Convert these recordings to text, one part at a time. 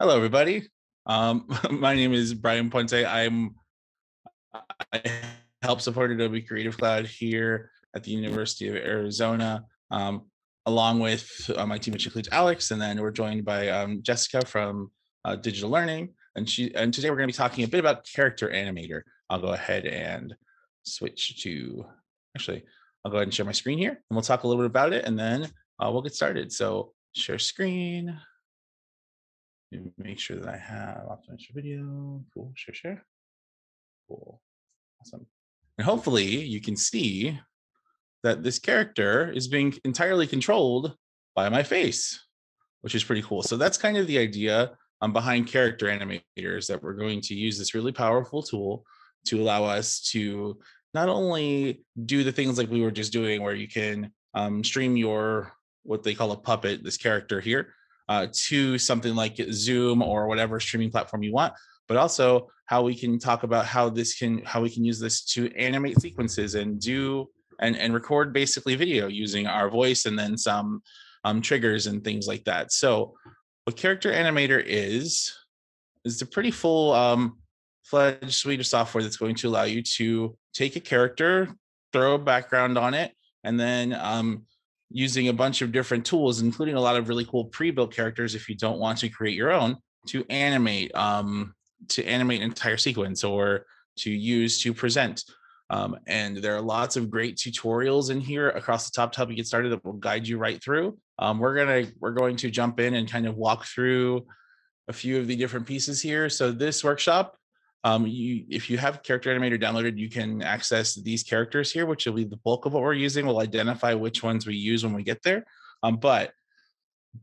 Hello, everybody. Um, my name is Brian Ponce. I'm I help support Adobe Creative Cloud here at the University of Arizona, um, along with uh, my team, which includes Alex, and then we're joined by um, Jessica from uh, Digital Learning, and she and today we're going to be talking a bit about Character Animator. I'll go ahead and switch to actually I'll go ahead and share my screen here, and we'll talk a little bit about it, and then uh, we'll get started. So share screen make sure that I have optimized for video. Cool, share, share. Cool, awesome. And hopefully you can see that this character is being entirely controlled by my face, which is pretty cool. So that's kind of the idea um, behind character animators that we're going to use this really powerful tool to allow us to not only do the things like we were just doing where you can um, stream your what they call a puppet this character here uh, to something like Zoom or whatever streaming platform you want, but also how we can talk about how this can how we can use this to animate sequences and do and and record basically video using our voice and then some um, triggers and things like that. So what Character Animator is is a pretty full um, fledged suite of software that's going to allow you to take a character, throw a background on it, and then um, using a bunch of different tools, including a lot of really cool pre-built characters if you don't want to create your own, to animate um, to animate an entire sequence or to use to present. Um, and there are lots of great tutorials in here across the top to help you get started that will guide you right through. Um, we're gonna we're going to jump in and kind of walk through a few of the different pieces here. So this workshop um, you, if you have Character Animator downloaded, you can access these characters here, which will be the bulk of what we're using. We'll identify which ones we use when we get there. Um, but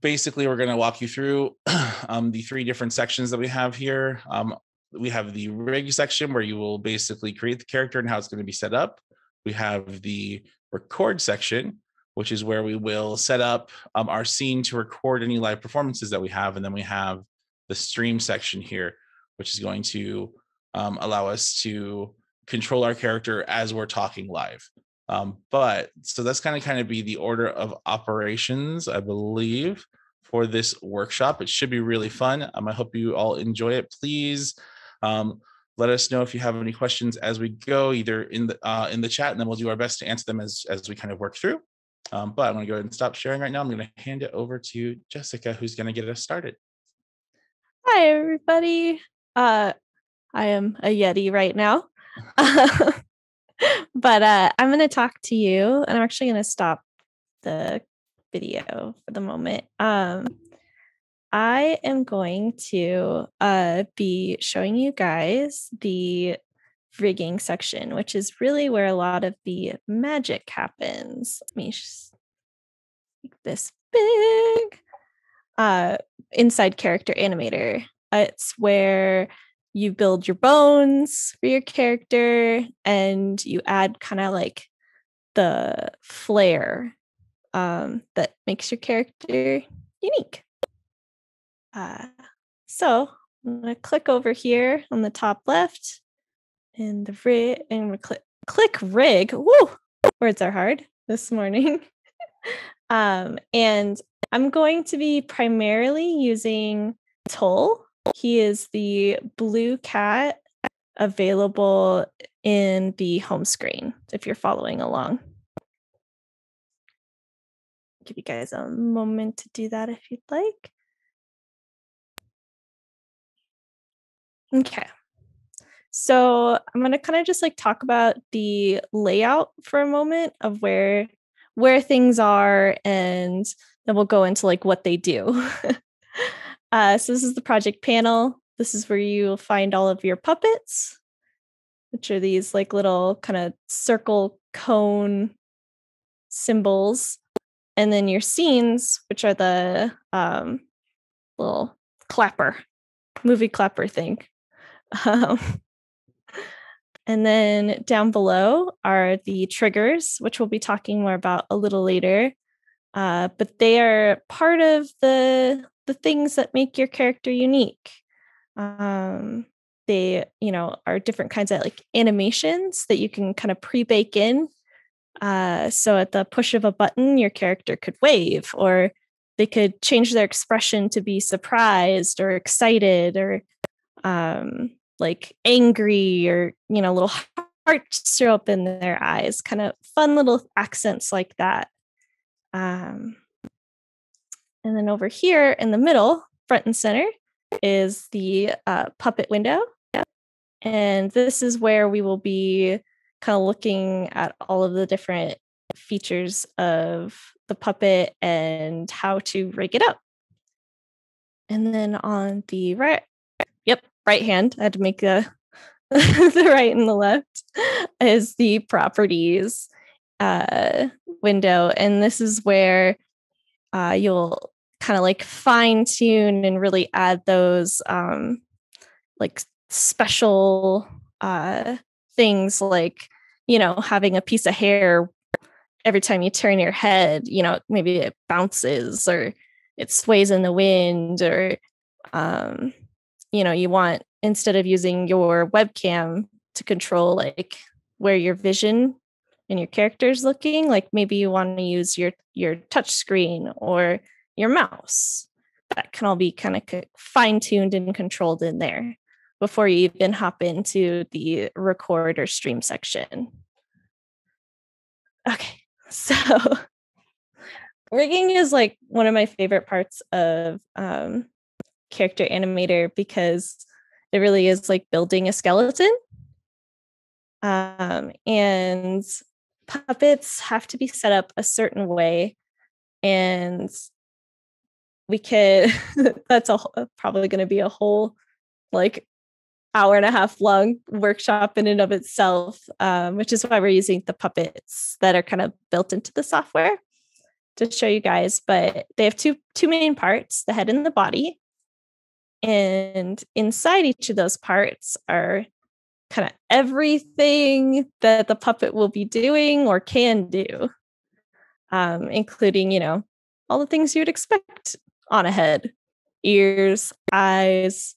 basically, we're going to walk you through um, the three different sections that we have here. Um, we have the rig section where you will basically create the character and how it's going to be set up. We have the record section, which is where we will set up um, our scene to record any live performances that we have. And then we have the stream section here, which is going to um, allow us to control our character as we're talking live. Um, but so that's kind of kind of be the order of operations, I believe, for this workshop. It should be really fun. Um, I hope you all enjoy it. Please um, let us know if you have any questions as we go, either in the uh, in the chat, and then we'll do our best to answer them as as we kind of work through. Um, but I'm going to go ahead and stop sharing right now. I'm going to hand it over to Jessica, who's going to get us started. Hi, everybody. Uh, I am a Yeti right now. but uh, I'm going to talk to you, and I'm actually going to stop the video for the moment. Um, I am going to uh, be showing you guys the rigging section, which is really where a lot of the magic happens. Let me make this big. Uh, inside character animator. It's where you build your bones for your character and you add kind of like the flair um, that makes your character unique. Uh, so I'm gonna click over here on the top left and the rig and click click rig. Woo! Words are hard this morning. um, and I'm going to be primarily using Tull he is the blue cat available in the home screen if you're following along. Give you guys a moment to do that if you'd like. Okay. So I'm going to kind of just like talk about the layout for a moment of where where things are and then we'll go into like what they do. Uh, so this is the project panel. This is where you'll find all of your puppets, which are these like little kind of circle cone symbols. And then your scenes, which are the um, little clapper, movie clapper thing. Um, and then down below are the triggers, which we'll be talking more about a little later. Uh, but they are part of the the things that make your character unique. Um, they, you know, are different kinds of like animations that you can kind of pre-bake in. Uh, so at the push of a button, your character could wave, or they could change their expression to be surprised or excited or um, like angry or you know little hearts show up in their eyes kind of fun little accents like that um, and then over here in the middle front and center is the uh, puppet window and this is where we will be kind of looking at all of the different features of the puppet and how to rig it up. And then on the right, yep, right hand, I had to make the, the right and the left, is the properties uh, window. And this is where uh, you'll kind of like fine tune and really add those um, like special uh, things like you know having a piece of hair every time you turn your head you know maybe it bounces or it sways in the wind or um, you know you want instead of using your webcam to control like where your vision and your character's looking like maybe you want to use your your touch screen or your mouse that can all be kind of fine tuned and controlled in there before you even hop into the record or stream section. Okay, so rigging is like one of my favorite parts of um, character animator because it really is like building a skeleton. Um, and puppets have to be set up a certain way and we could that's a probably going to be a whole like hour and a half long workshop in and of itself, um, which is why we're using the puppets that are kind of built into the software to show you guys. But they have two two main parts: the head and the body. And inside each of those parts are kind of everything that the puppet will be doing or can do, um, including, you know, all the things you would expect on a head ears, eyes,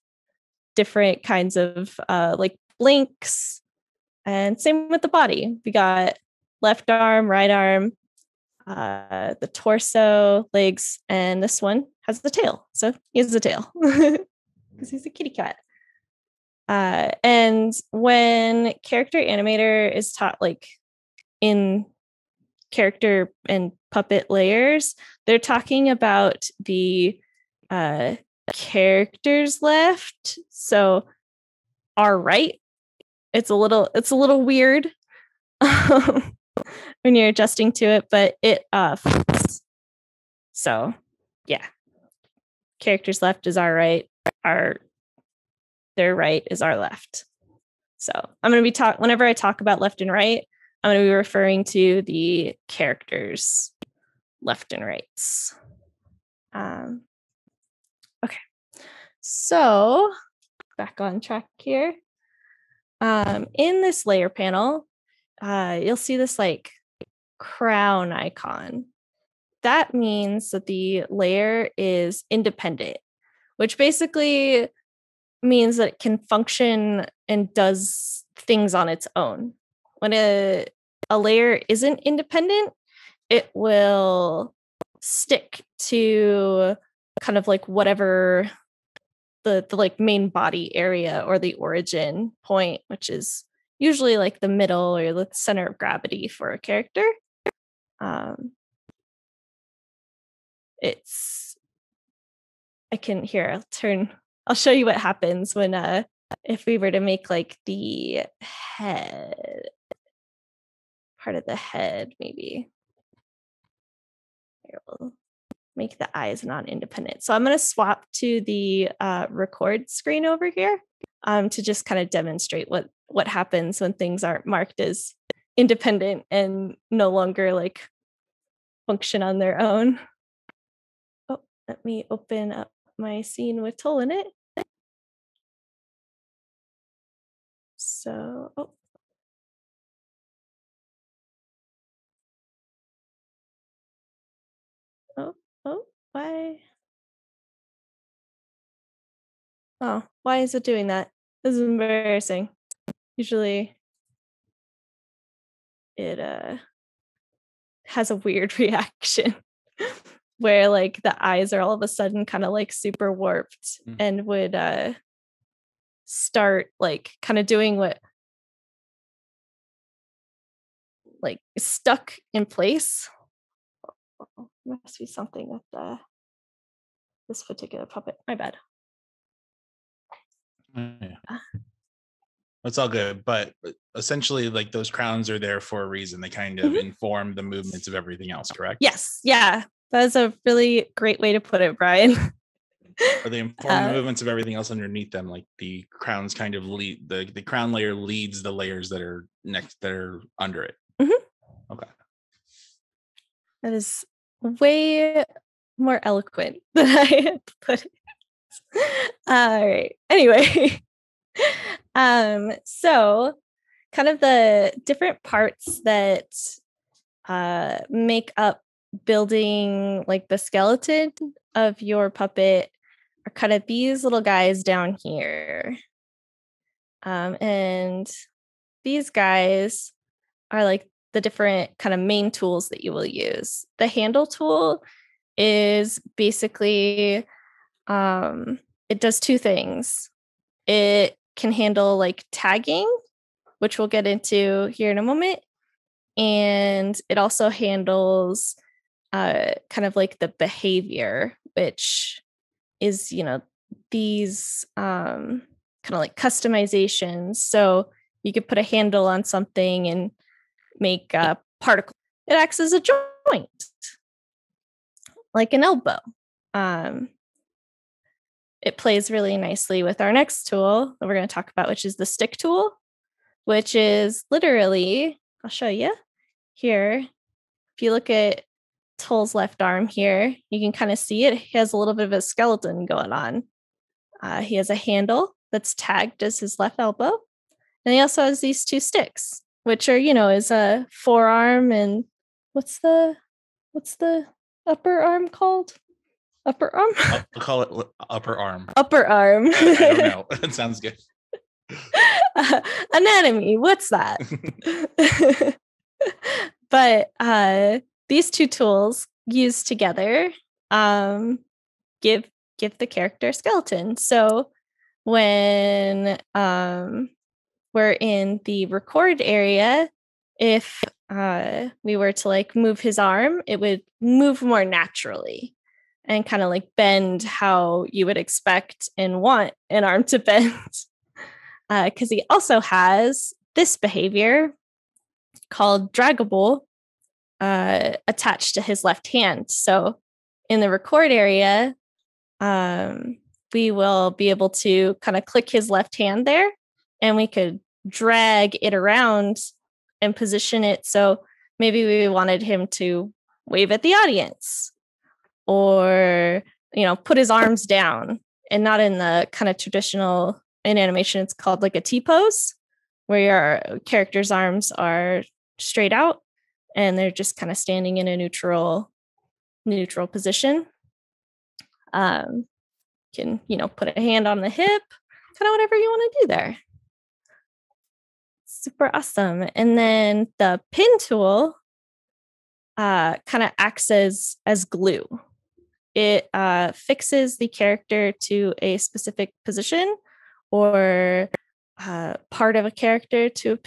different kinds of uh, like blinks. And same with the body. We got left arm, right arm, uh, the torso, legs, and this one has the tail. So he has a tail because he's a kitty cat. Uh, and when character animator is taught like in character and puppet layers, they're talking about the uh, characters left. So our right, it's a little it's a little weird when you're adjusting to it, but it uh flips. So yeah. Characters left is our right. Our their right is our left. So I'm going to be talk whenever I talk about left and right, I'm going to be referring to the characters left and rights. Um, Okay. So back on track here. Um, in this layer panel, uh, you'll see this like crown icon. That means that the layer is independent, which basically means that it can function and does things on its own. When a, a layer isn't independent, it will stick to kind of like whatever the the like main body area or the origin point, which is usually like the middle or the center of gravity for a character. Um, it's I can here. I'll turn. I'll show you what happens when uh if we were to make like the head part of the head maybe. Here we'll make the eyes non-independent. So I'm going to swap to the uh, record screen over here um, to just kind of demonstrate what what happens when things aren't marked as independent and no longer like function on their own. Oh, let me open up my scene with Toll in it. So, oh, oh, Oh, why? Oh, why is it doing that? This is embarrassing. Usually it uh has a weird reaction where like the eyes are all of a sudden kind of like super warped Mm. and would uh start like kind of doing what like stuck in place. Oh, Must be something with the this particular puppet. My bad. Yeah. It's all good, but uh, essentially, like those crowns are there for a reason. They kind of Mhm. inform the movements of everything else, correct? Yes, yeah. That is a really great way to put it, Brian. Are they inform Uh, the movements of everything else underneath them. Like the crowns kind of lead the the crown layer leads the layers that are next that are under it. Okay. That is way more eloquent than I had put it. All right. Anyway, um, so kind of the different parts that uh make up building like the skeleton of your puppet are kind of these little guys down here. Um, and these guys are like the different kind of main tools that you will use. The handle tool is basically um it does two things. It can handle like tagging, which we'll get into here in a moment, and it also handles uh kind of like the behavior which is, you know, these um kind of like customizations. So you could put a handle on something and make a particle. It acts as a joint, like an elbow. Um, it plays really nicely with our next tool that we're going to talk about, which is the stick tool, which is literally, I'll show you here. If you look at Toll's left arm here, you can kind of see it. He has a little bit of a skeleton going on. Uh, he has a handle that's tagged as his left elbow. And he also has these two sticks, which are, you know, is a forearm and what's the what's the upper arm called? Upper arm? I'll call it upper arm. upper arm. I don't know. It sounds good. Anatomy, what's that? but uh these two tools used together um give give the character skeleton. So when um we're in the record area, if uh we were to like move his arm, it would move more naturally and kind of like bend how you would expect and want an arm to bend. Because he also has this behavior called draggable uh, attached to his left hand. So in the record area, um, we will be able to kind of click his left hand there and we could drag it around and position it. So maybe we wanted him to wave at the audience or, you know, put his arms down and not in the kind of traditional in animation, it's called like a T pose where your character's arms are straight out and they're just kind of standing in a neutral neutral position. Um can you know put a hand on the hip kind of whatever you want to do there. Super awesome and then the pin tool uh kind of acts as as glue. It uh fixes the character to a specific position or uh, part of a character to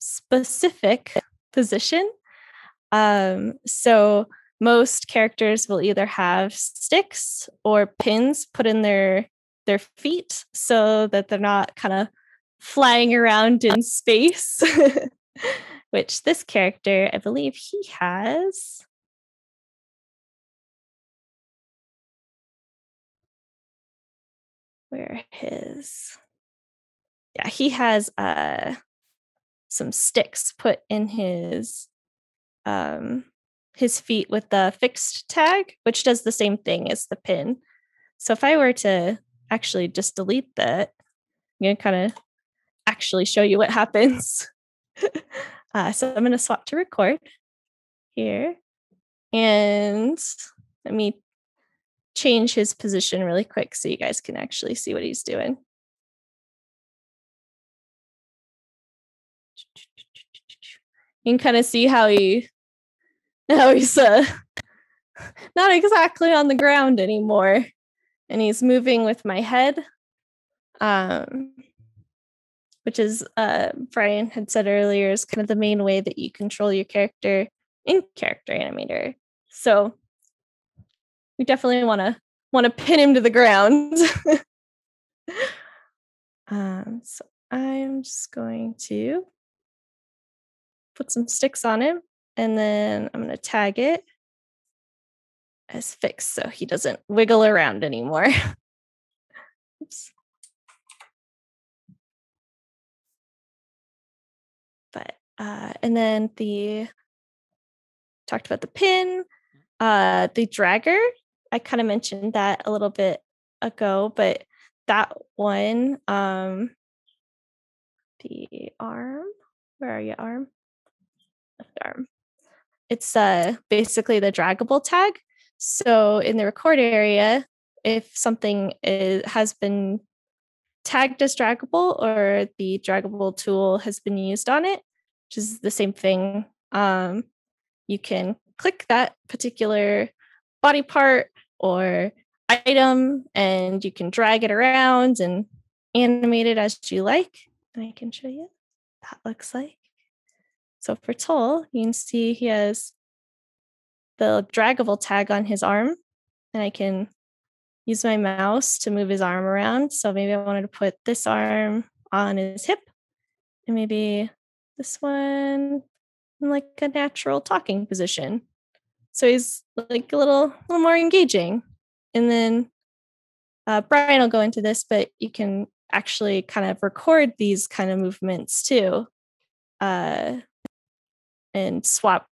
specific position. Um, so most characters will either have sticks or pins put in their their feet so that they're not kind of flying around in space. Which this character, I believe he has. Where his yeah, he has uh some sticks put in his um his feet with the fixed tag, which does the same thing as the pin. So if I were to actually just delete that, I'm gonna kind of actually show you what happens. uh, so I'm gonna swap to record here, and let me change his position really quick so you guys can actually see what he's doing. You can kind of see how he how he's uh not exactly on the ground anymore. And he's moving with my head. Um, which is uh Brian had said earlier is kind of the main way that you control your character in character animator. So we definitely want to want to pin him to the ground. um, so I'm just going to put some sticks on him and then I'm going to tag it as fixed so he doesn't wiggle around anymore. Oops. But uh, and then the talked about the pin, uh, the dragger. I kind of mentioned that a little bit ago, but that one, um, the arm. Where are you, arm? Arm. It's uh basically the draggable tag. So in the record area, if something is, has been tagged as draggable or the draggable tool has been used on it, which is the same thing, um, you can click that particular body part or item and you can drag it around and animate it as you like. And I can show you that looks like. So for Toll, you can see he has the draggable tag on his arm and I can use my mouse to move his arm around. So maybe I wanted to put this arm on his hip and maybe this one in like a natural talking position. So he's like a little, little more engaging. And then uh, Brian will go into this, but you can actually kind of record these kind of movements too, uh, and swap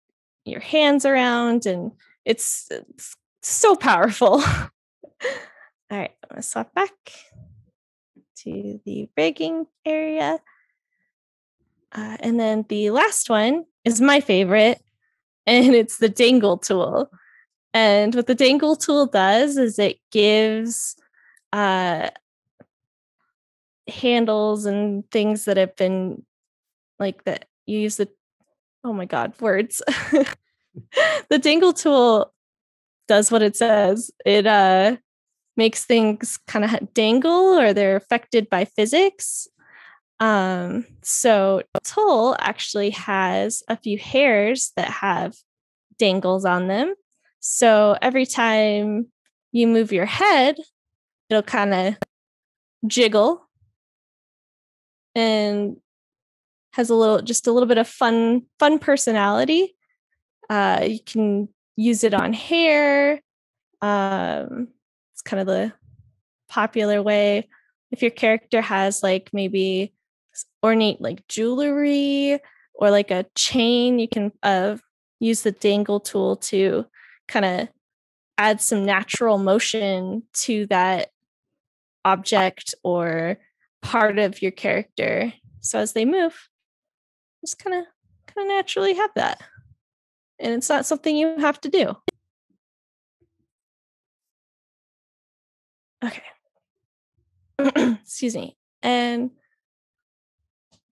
your hands around, and it's, it's so powerful. All right, I'm gonna swap back to the rigging area. Uh, and then the last one is my favorite, and it's the dangle tool. And what the dangle tool does is it gives uh, handles and things that have been like that you use the oh my god words. The dangle tool does what it says. It uh makes things kind of dangle or they're affected by physics. Um so toll actually has a few hairs that have dangles on them. So every time you move your head it'll kind of jiggle. And has a little just a little bit of fun fun personality. Uh you can use it on hair. Um it's kind of the popular way. If your character has like maybe ornate like jewelry or like a chain you can uh use the dangle tool to kind of add some natural motion to that object or part of your character. So as they move, just kind of kind of naturally have that. And it's not something you have to do. Okay. Excuse me. And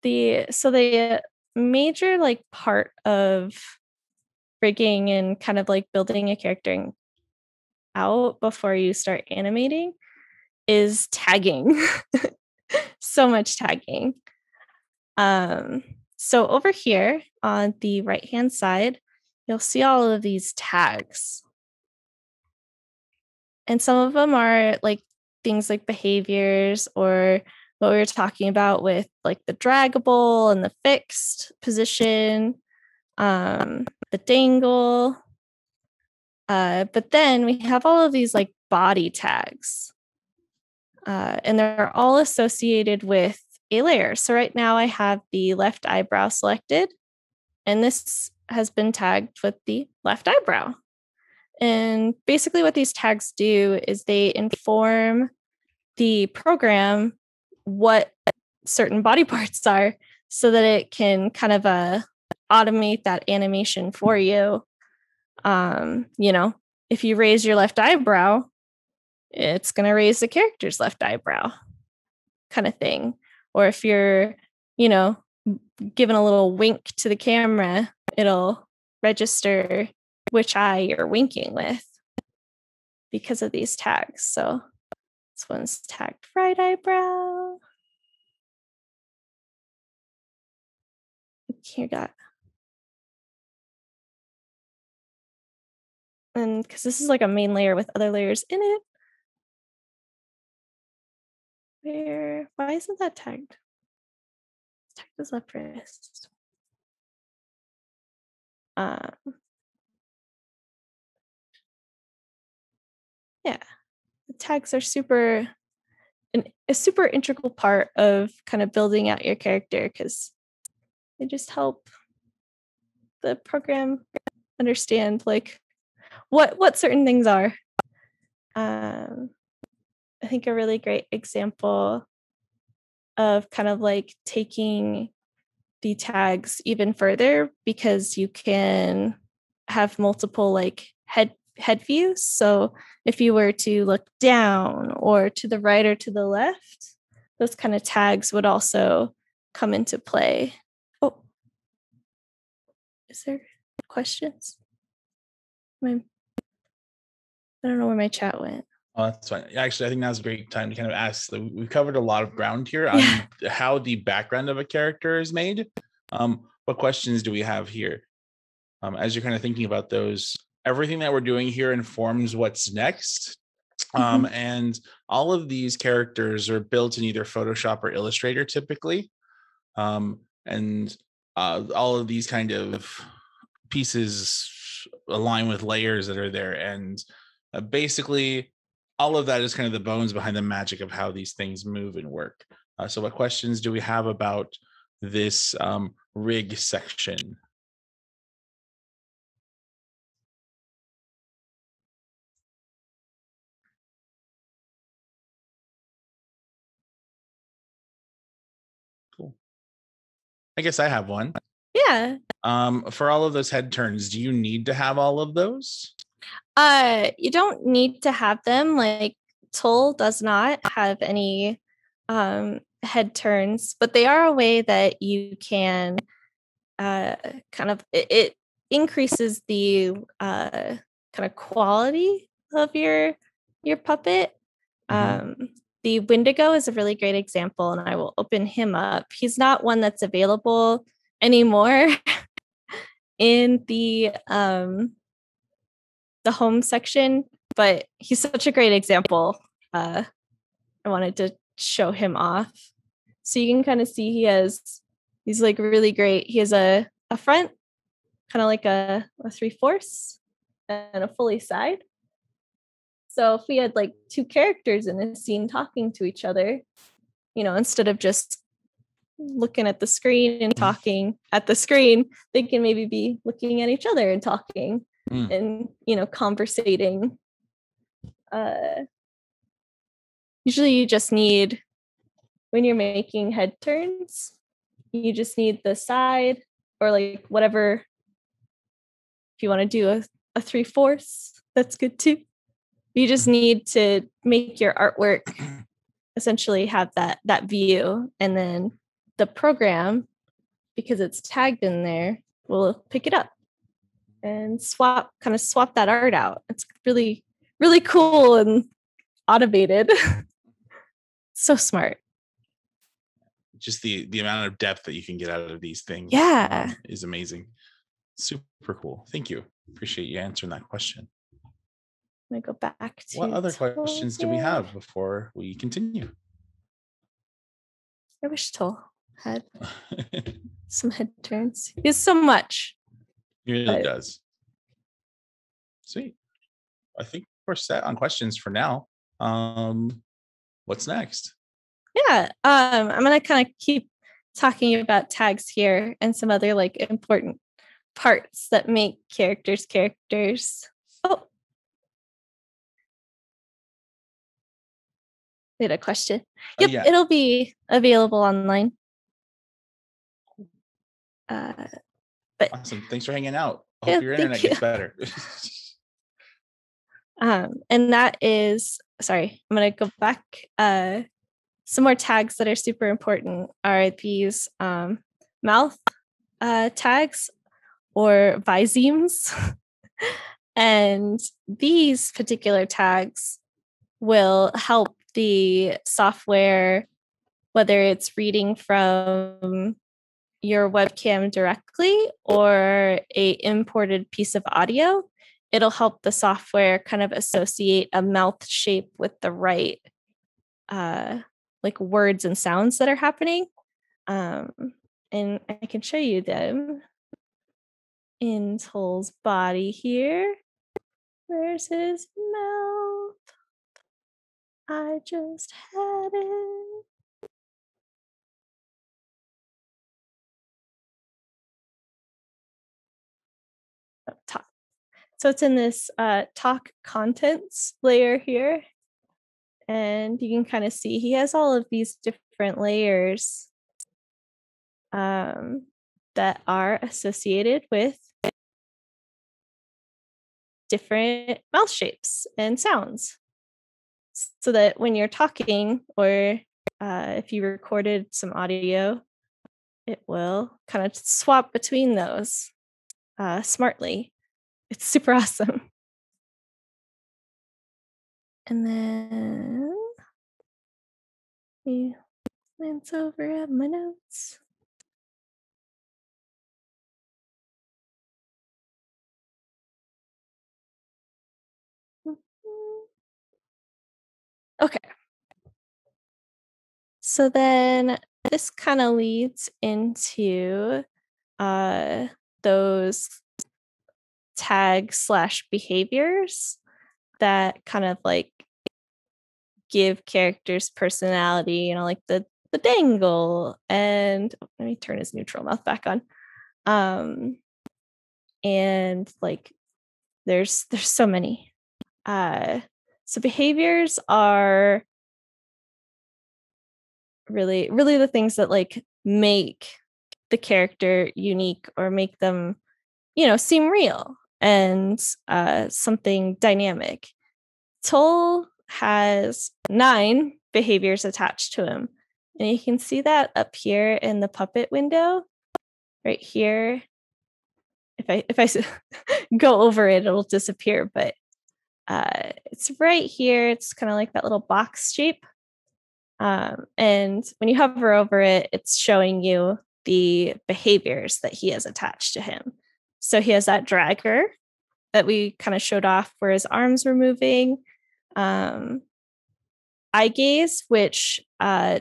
the so the major like part of rigging and kind of like building a character out before you start animating is tagging. so much tagging. Um, so over here on the right hand side, you'll see all of these tags. And some of them are like things like behaviors or what we were talking about with like the draggable and the fixed position, um, the dangle. Uh, but then we have all of these like body tags. Uh, and they're all associated with a layer. So right now I have the left eyebrow selected, and this has been tagged with the left eyebrow. And basically, what these tags do is they inform the program what certain body parts are so that it can kind of uh, automate that animation for you. Um, you know, if you raise your left eyebrow, it's going to raise the character's left eyebrow kind of thing. Or if you're, you know, giving a little wink to the camera, it'll register which eye you're winking with because of these tags. So this one's tagged right eyebrow. Here got and because this is like a main layer with other layers in it. Where why isn't that tagged? It's tagged as left wrist. Um, yeah, the tags are super an, a super integral part of kind of building out your character because they just help the program understand like what what certain things are. Um, I think a really great example of kind of like taking the tags even further because you can have multiple like head head views. So if you were to look down or to the right or to the left, those kind of tags would also come into play. Oh, is there questions? My, I don't know where my chat went. Oh, that's fine. Actually, I think now's a great time to kind of ask. We've covered a lot of ground here on Yeah. how the background of a character is made. Um, what questions do we have here? Um, as you're kind of thinking about those, everything that we're doing here informs what's next. Um, and all of these characters are built in either Photoshop or Illustrator typically. Um, and uh, all of these kind of pieces align with layers that are there. And uh, basically, all of that is kind of the bones behind the magic of how these things move and work. Uh, so, what questions do we have about this um, rig section? Cool. I guess I have one. Yeah. Um, for all of those head turns, do you need to have all of those? Uh you don't need to have them like Toll does not have any um head turns, but they are a way that you can uh kind of it, it increases the uh kind of quality of your your puppet. Mhm. Um the Wendigo is a really great example, and I will open him up. He's not one that's available anymore in the um the home section, but he's such a great example. Uh, I wanted to show him off. So you can kind of see he has, he's like really great. He has a, a front, kind of like a, a three fourths, and a fully side. So if we had like two characters in a scene talking to each other, you know, instead of just looking at the screen and talking at the screen, they can maybe be looking at each other and talking Mm. and you know conversating uh usually you just need when you're making head turns you just need the side or like whatever. If you want to do a, a three fourths that's good too. You just need to make your artwork essentially have that that view and then the program because it's tagged in there will pick it up and swap kind of swap that art out it's really really cool and automated so smart Just the the amount of depth that you can get out of these things, Yeah. is amazing. Super cool. Thank you. Appreciate you answering that question. i'm gonna go back to What other questions do we have before we continue? i wish Toll had some head turns he has so much It really But- does. Sweet. I think we're set on questions for now. Um, what's next? yeah um i'm gonna kind of keep talking about tags here and some other like important parts that make characters characters oh we had a question Oh, yep yeah. it'll be available online uh Awesome. Thanks for hanging out. I Yeah, hope your thank internet you. gets better. um and that is sorry i'm going to go back uh some more tags that are super important are these um mouth uh tags or visemes and these particular tags will help the software, whether it's reading from your webcam directly or a imported piece of audio, it'll help the software kind of associate a mouth shape with the right uh, like words and sounds that are happening. Um, and I can show you them in Toll's body here. Where's his mouth? I just had it. So it's in this uh, talk contents layer here. And you can kind of see he has all of these different layers um, that are associated with different mouth shapes and sounds. So that when you're talking or uh, if you recorded some audio, it will kind of swap between those uh, smartly. It's super awesome. And then we glance over at my notes. Okay. So then this kind of leads into uh, those tag slash behaviors that kind of like give characters personality, you know, like the the dangle and oh, let me turn his neutral mouth back on. Um and like there's there's so many. Uh so behaviors are really really the things that like make the character unique or make them you know seem real and uh something dynamic toll has nine behaviors attached to him and you can see that up here in the puppet window right here if i if i go over it it'll disappear but uh, it's right here. It's kind of like that little box shape. Um, and when you hover over it, it's showing you the behaviors that he has attached to him. So he has that dragger that we kind of showed off where his arms were moving. Um, eye gaze, which uh,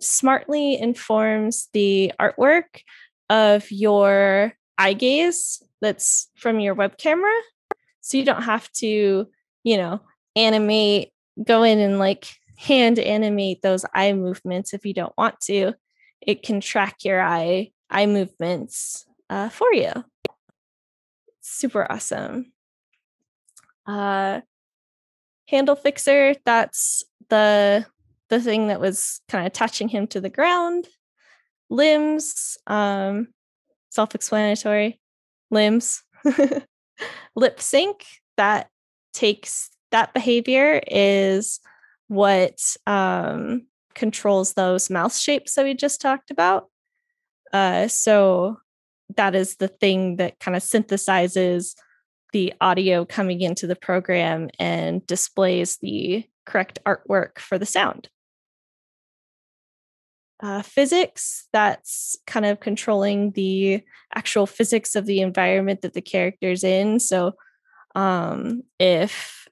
smartly informs the artwork of your eye gaze that's from your web camera so you don't have to, you know, animate, go in and like hand animate those eye movements if you don't want to. It can track your eye eye movements uh, for you. Super awesome. Uh, handle fixer, that's the the thing that was kind of attaching him to the ground. Limbs, um, self-explanatory. Limbs. lip sync that takes that behavior is what um, controls those mouth shapes that we just talked about. Uh, so that is the thing that kind of synthesizes the audio coming into the program and displays the correct artwork for the sound uh, physics that's kind of controlling the actual physics of the environment that the character's in. So um, if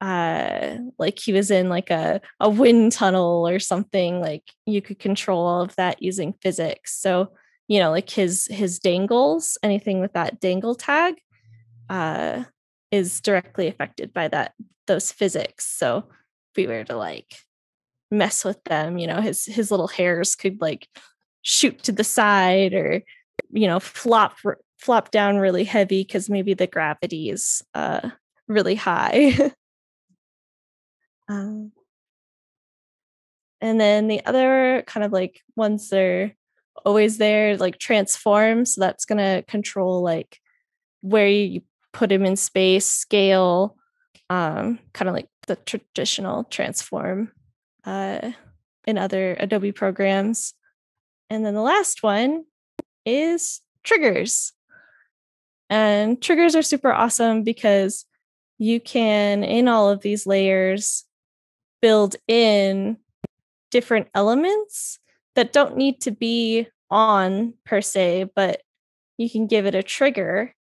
uh, like he was in like a, a wind tunnel or something, like you could control all of that using physics. So, you know, like his his dangles, anything with that dangle tag uh, is directly affected by that those physics. So if we were to like mess with them you know his his little hairs could like shoot to the side or you know flop flop down really heavy because maybe the gravity is uh really high um and then the other kind of like ones that are always there like transform so that's going to control like where you put him in space scale um kind of like the traditional transform uh, in other Adobe programs. And then the last one is triggers. And triggers are super awesome because you can, in all of these layers, build in different elements that don't need to be on per se, but you can give it a trigger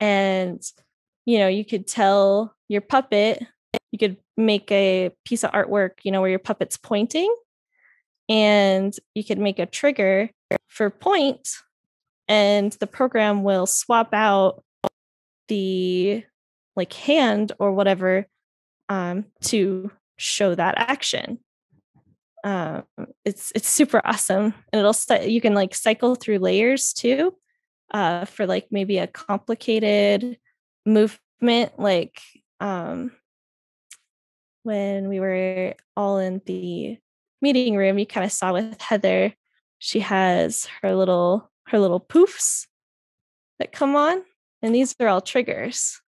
and you know you could tell your puppet you could make a piece of artwork you know where your puppet's pointing and you could make a trigger for point and the program will swap out the like hand or whatever um, to show that action um, it's it's super awesome and it'll you can like cycle through layers too uh, for like maybe a complicated movement like um, when we were all in the meeting room you kind of saw with heather she has her little her little poofs that come on and these are all triggers.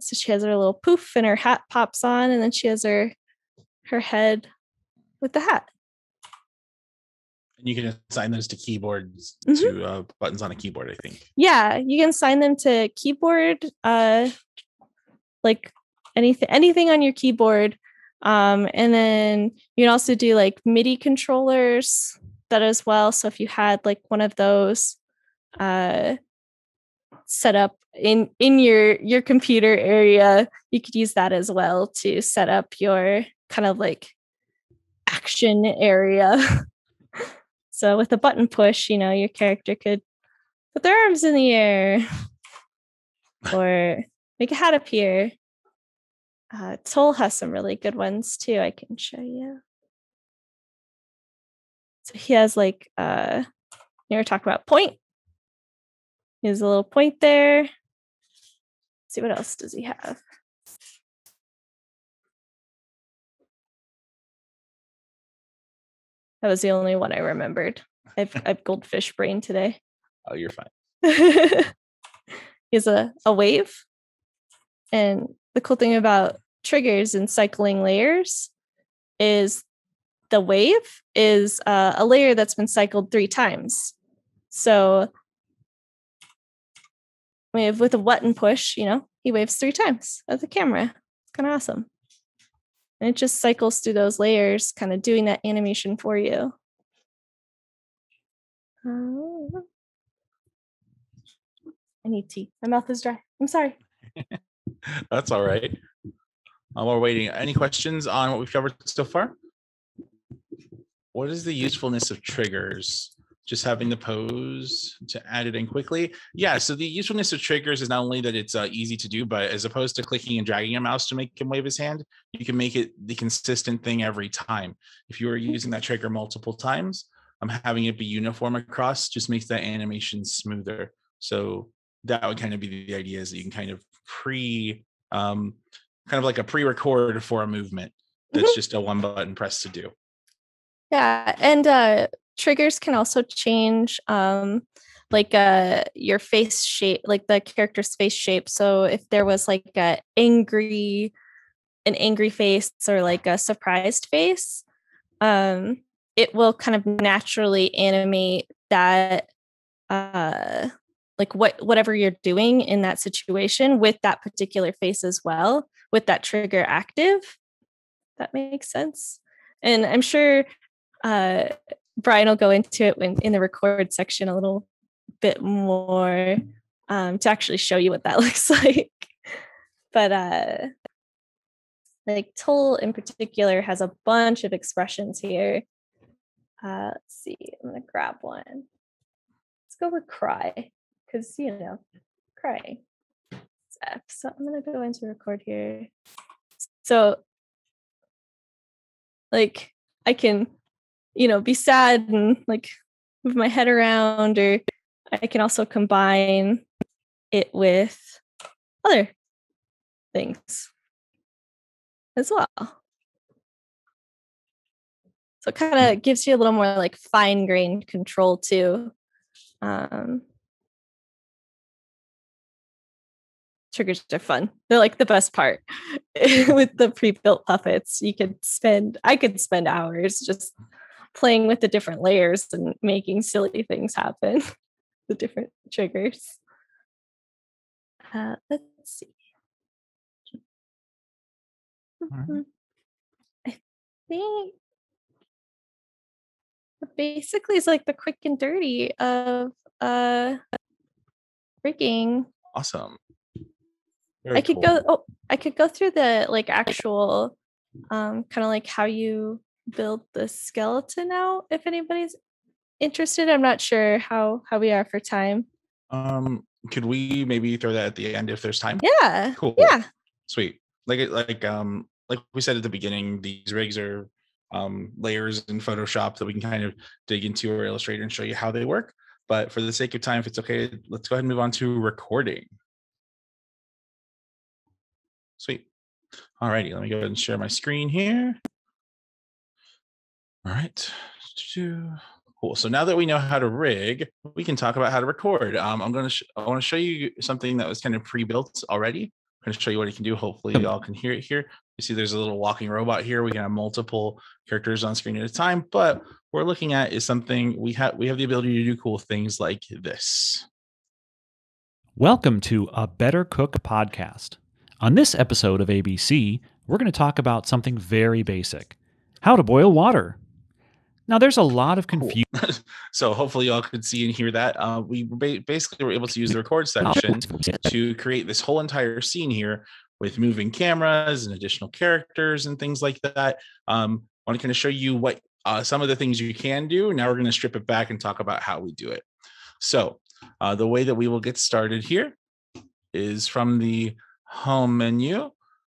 So she has her little poof and her hat pops on and then she has her her head with the hat. And you can assign those to keyboards mm-hmm. to uh, buttons on a keyboard i think. Yeah you can assign them to keyboard uh like anything anything on your keyboard um and then you can also do like midi controllers that as well. So if you had like one of those uh set up in in your your computer area you could use that as well to set up your kind of like action area so with a button push you know your character could put their arms in the air or make a hat appear uh, Tull has some really good ones too. I can show you. So he has like uh you ever talk about point he has a little point there. Let's see what else does he have? That was the only one I remembered. I've I've goldfish brain today. Oh, you're fine. has a, a wave. And the cool thing about triggers and cycling layers is the wave is uh, a layer that's been cycled three times. So wave with a what and push, you know, he waves three times at the camera. It's kind of awesome. And it just cycles through those layers, kind of doing that animation for you. Uh, I need tea. My mouth is dry. I'm sorry. That's all right. Um, we're waiting. Any questions on what we've covered so far? What is the usefulness of triggers? Just having the pose to add it in quickly. Yeah, so the usefulness of triggers is not only that it's uh, easy to do, but as opposed to clicking and dragging a mouse to make him wave his hand, you can make it the consistent thing every time. If you are using that trigger multiple times, I'm um, having it be uniform across just makes that animation smoother. So that would kind of be the idea is that you can kind of pre, um, kind of like a pre-record for a movement that's mm-hmm. just a one button press to do. Yeah, and uh, triggers can also change um like uh your face shape like the character's face shape. So if there was like a angry an angry face or like a surprised face um it will kind of naturally animate that uh like what whatever you're doing in that situation with that particular face as well with that trigger active. That makes sense. And i'm sure uh Brian will go into it when in the record section a little bit more um, to actually show you what that looks like. but uh, like Tull in particular has a bunch of expressions here. Uh, let's see, I'm gonna grab one. Let's go with cry, because you know, cry. So I'm gonna go into record here. So, like, I can you know, be sad and like move my head around, or I can also combine it with other things as well. So it kind of gives you a little more like fine grained control too. Um, triggers are fun. They're like the best part with the pre-built puppets. You could spend I could spend hours just playing with the different layers and making silly things happen. the different triggers. Uh, let's see. right. Mhm. I think basically it's like the quick and dirty of uh rigging. Awesome. I could cool. go oh I could go through the like actual um kind of like how you build the skeleton out if anybody's interested. I'm not sure how how we are for time. Um, could we maybe throw that at the end if there's time? Yeah. Cool. Yeah. Sweet. Like it like um like we said at the beginning, these rigs are um layers in Photoshop that we can kind of dig into or Illustrator and show you how they work. But for the sake of time, if it's okay, let's go ahead and move on to recording. Sweet. Alrighty, let me go ahead and share my screen here. All right. Cool. So now that we know how to rig, we can talk about how to record. Um, I'm going to, sh- I want to show you something that was kind of pre-built already. I'm going to show you what it can do. Hopefully y'all can hear it here. You see there's a little walking robot here. We can have multiple characters on screen at a time, but what we're looking at is something we have, we have the ability to do cool things like this. Welcome to a Better Cook podcast. On this episode of ABC, we're going to talk about something very basic how to boil water. Now, there's a lot of Cool. confusion. so hopefully y'all could see and hear that. Uh, we ba- basically were able to use the record section to create this whole entire scene here with moving cameras and additional characters and things like that. Um, I want to kind of show you what uh, some of the things you can do. Now we're going to strip it back and talk about how we do it. So uh, the way that we will get started here is from the home menu.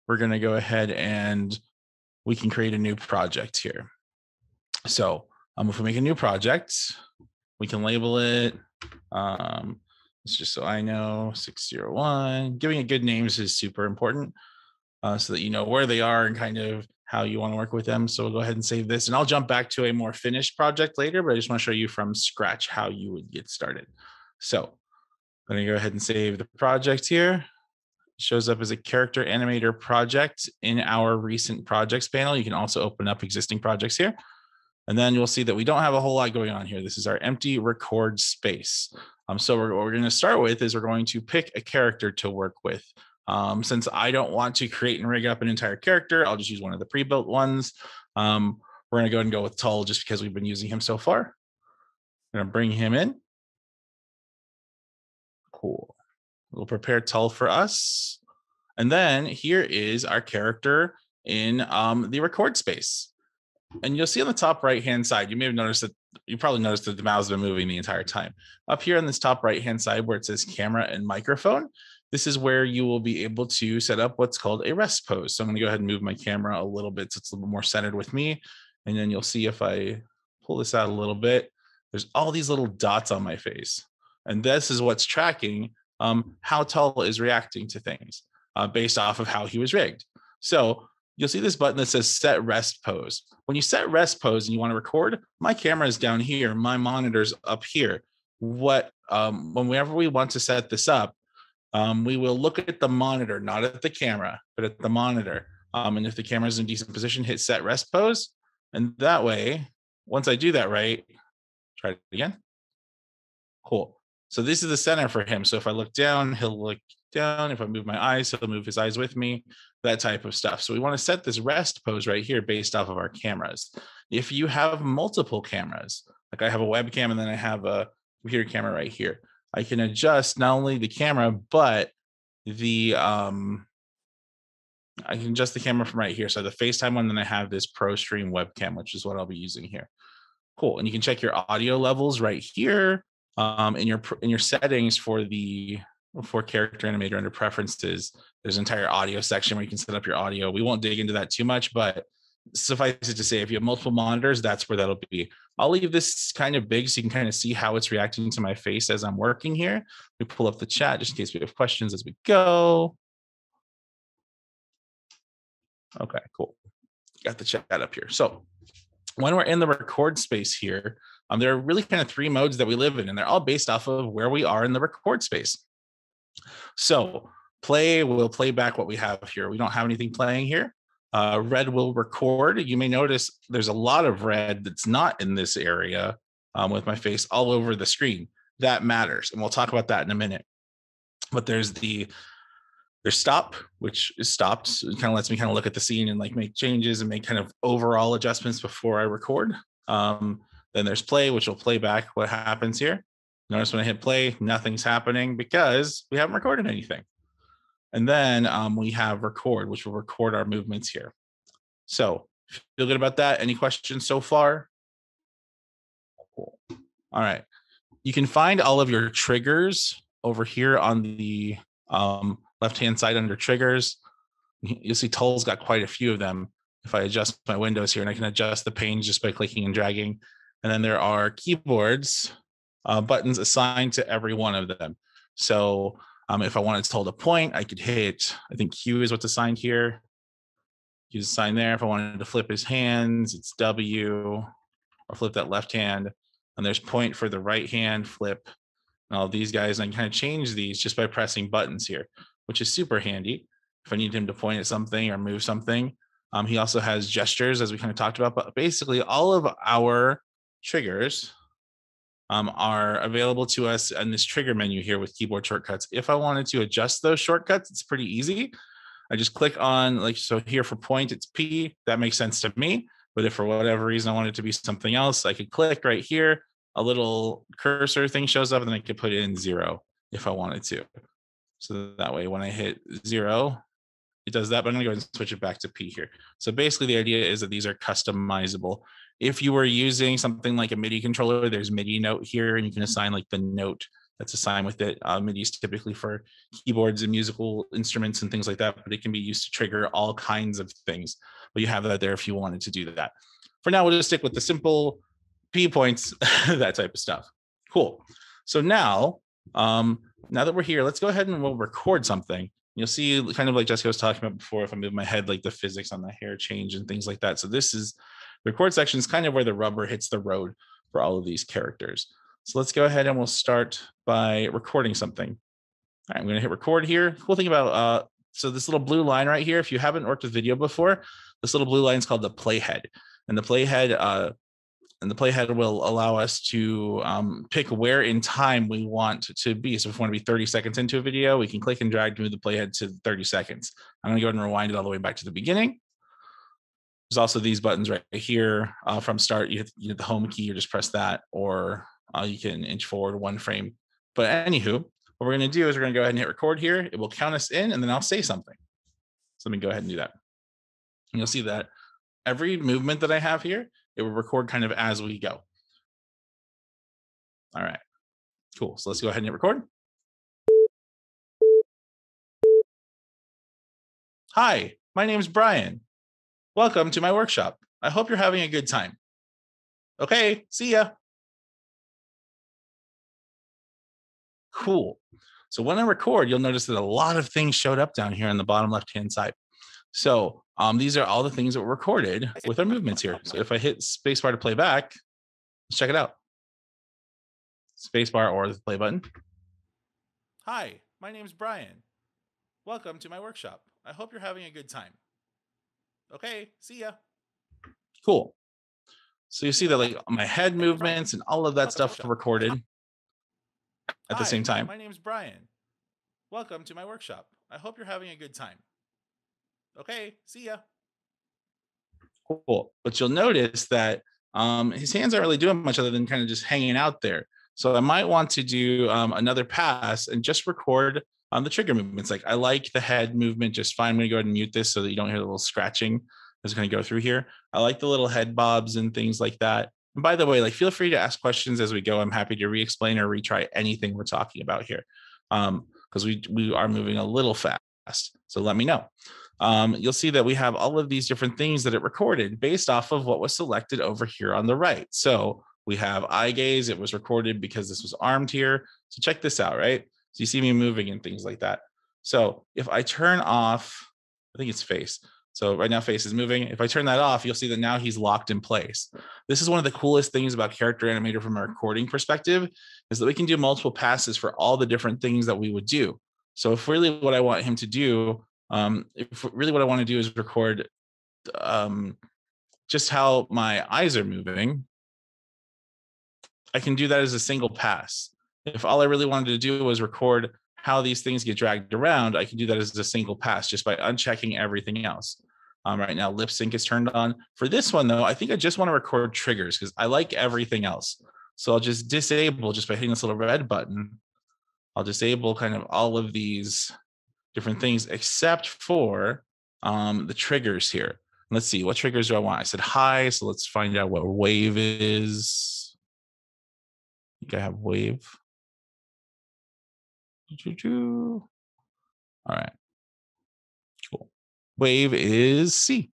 We're going to go ahead and we can create a new project here. So um, if we make a new project, we can label it. Um, it's just so I know 601. Giving it good names is super important uh, so that you know where they are and kind of how you want to work with them. So we'll go ahead and save this and I'll jump back to a more finished project later, but I just want to show you from scratch how you would get started. So I'm going to go ahead and save the project here. It shows up as a character animator project in our recent projects panel. You can also open up existing projects here. And then you'll see that we don't have a whole lot going on here. This is our empty record space. Um, so we're, what we're going to start with is we're going to pick a character to work with. Um, since I don't want to create and rig up an entire character, I'll just use one of the pre-built ones. Um, we're going to go ahead and go with Tull just because we've been using him so far. I'm going to bring him in. Cool. We'll prepare Tull for us. And then here is our character in um, the record space. And you'll see on the top right hand side, you may have noticed that you probably noticed that the mouse has been moving the entire time. Up here on this top right hand side where it says camera and microphone, this is where you will be able to set up what's called a rest pose. So I'm going to go ahead and move my camera a little bit so it's a little more centered with me. And then you'll see if I pull this out a little bit, there's all these little dots on my face. And this is what's tracking um, how Tull is reacting to things uh, based off of how he was rigged. So you'll see this button that says set rest pose. When you set rest pose and you want to record, my camera is down here, my monitor's up here. What um, whenever we want to set this up, um, we will look at the monitor, not at the camera, but at the monitor. Um, and if the camera is in decent position, hit set rest pose. And that way, once I do that right, try it again. Cool. So this is the center for him. So if I look down, he'll look down. If I move my eyes, he'll move his eyes with me, that type of stuff. So we want to set this rest pose right here based off of our cameras. If you have multiple cameras, like I have a webcam and then I have a computer camera right here, I can adjust not only the camera, but the um I can adjust the camera from right here. So the FaceTime one, then I have this Pro Stream webcam, which is what I'll be using here. Cool. And you can check your audio levels right here um, in your in your settings for the for character animator under preferences. There's an entire audio section where you can set up your audio. We won't dig into that too much, but suffice it to say, if you have multiple monitors, that's where that'll be. I'll leave this kind of big so you can kind of see how it's reacting to my face as I'm working here. We pull up the chat just in case we have questions as we go. Okay, cool. Got the chat up here. So when we're in the record space here, um, there are really kind of three modes that we live in, and they're all based off of where we are in the record space. So play will play back what we have here. We don't have anything playing here. Uh, red will record. You may notice there's a lot of red that's not in this area um, with my face all over the screen. that matters. And we'll talk about that in a minute. But there's the there's stop, which is stopped. So it kind of lets me kind of look at the scene and like make changes and make kind of overall adjustments before I record. Um, then there's play, which will play back what happens here. Notice when I hit play, nothing's happening because we haven't recorded anything. And then um, we have record, which will record our movements here. So feel good about that. Any questions so far? Cool. All right. You can find all of your triggers over here on the um, left-hand side under triggers. You'll see Tull's got quite a few of them. If I adjust my windows here and I can adjust the panes just by clicking and dragging. And then there are keyboards uh, buttons assigned to every one of them. So um, if I wanted to hold a point, I could hit, I think Q is what's assigned here. Use a sign there. If I wanted to flip his hands, it's W or flip that left hand. And there's point for the right hand flip and all these guys. And I can kind of change these just by pressing buttons here, which is super handy. If I need him to point at something or move something. Um, he also has gestures, as we kind of talked about, but basically all of our triggers um, are available to us in this trigger menu here with keyboard shortcuts. If I wanted to adjust those shortcuts, it's pretty easy. I just click on like, so here for point, it's P, that makes sense to me. But if for whatever reason I want it to be something else, I could click right here, a little cursor thing shows up and then I could put in zero if I wanted to. So that way when I hit zero, it does that, but I'm gonna go and switch it back to P here. So basically the idea is that these are customizable. If you were using something like a MIDI controller, there's MIDI note here and you can assign like the note that's assigned with it. Uh, MIDI is typically for keyboards and musical instruments and things like that, but it can be used to trigger all kinds of things. But you have that there if you wanted to do that. For now, we'll just stick with the simple P points, that type of stuff. Cool. So now, um, now that we're here, let's go ahead and we'll record something. You'll see kind of like Jessica was talking about before, if I move my head, like the physics on the hair change and things like that. So this is the record section is kind of where the rubber hits the road for all of these characters. So let's go ahead and we'll start by recording something. All right, I'm going to hit record here. Cool thing about uh, so this little blue line right here, if you haven't worked with video before, this little blue line is called the playhead, and the playhead uh, and the playhead will allow us to um, pick where in time we want to be. So if we want to be 30 seconds into a video, we can click and drag to move the playhead to 30 seconds. I'm going to go ahead and rewind it all the way back to the beginning. There's also these buttons right here uh, from start. You hit, you hit, the home key, you just press that, or uh, you can inch forward one frame. But anywho, what we're going to do is we're going to go ahead and hit record here. It will count us in, and then I'll say something. So let me go ahead and do that. And you'll see that every movement that I have here it will record kind of as we go. All right, cool. So let's go ahead and hit record. Hi, my name is Brian. Welcome to my workshop. I hope you're having a good time. Okay, see ya. Cool. So when I record, you'll notice that a lot of things showed up down here on the bottom left-hand side. So um, these are all the things that were recorded with our movements here. So if I hit spacebar to play back, let's check it out. Spacebar or the play button. Hi, my name is Brian. Welcome to my workshop. I hope you're having a good time. Okay, see ya. Cool. So you see that like my head movements and all of that stuff recorded at the same time. My name is Brian. Welcome to my workshop. I hope you're having a good time. Okay, see ya. Cool. But you'll notice that um, his hands aren't really doing much other than kind of just hanging out there. So I might want to do um, another pass and just record on the trigger movements. Like I like the head movement just fine. I'm going to go ahead and mute this so that you don't hear the little scratching that's going to go through here. I like the little head bobs and things like that. And by the way, like feel free to ask questions as we go. I'm happy to re-explain or retry anything we're talking about here because um, we we are moving a little fast. So let me know um, you'll see that we have all of these different things that it recorded based off of what was selected over here on the right. So we have eye gaze. It was recorded because this was armed here. So check this out, right? So you see me moving and things like that. So if I turn off, I think it's face. So right now face is moving. If I turn that off, you'll see that now he's locked in place. This is one of the coolest things about Character Animator from a recording perspective is that we can do multiple passes for all the different things that we would do. So if really what I want him to do um, if really what I want to do is record um, just how my eyes are moving, I can do that as a single pass. if all I really wanted to do was record how these things get dragged around, I can do that as a single pass just by unchecking everything else. Um, right now, lip sync is turned on. For this one, though, I think I just want to record triggers because I like everything else. So I'll just disable just by hitting this little red button. I'll disable kind of all of these different things except for um, the triggers here. Let's see, what triggers do I want? I said hi, so let's find out what wave is. I think I have wave. All right. Cool. Wave is C.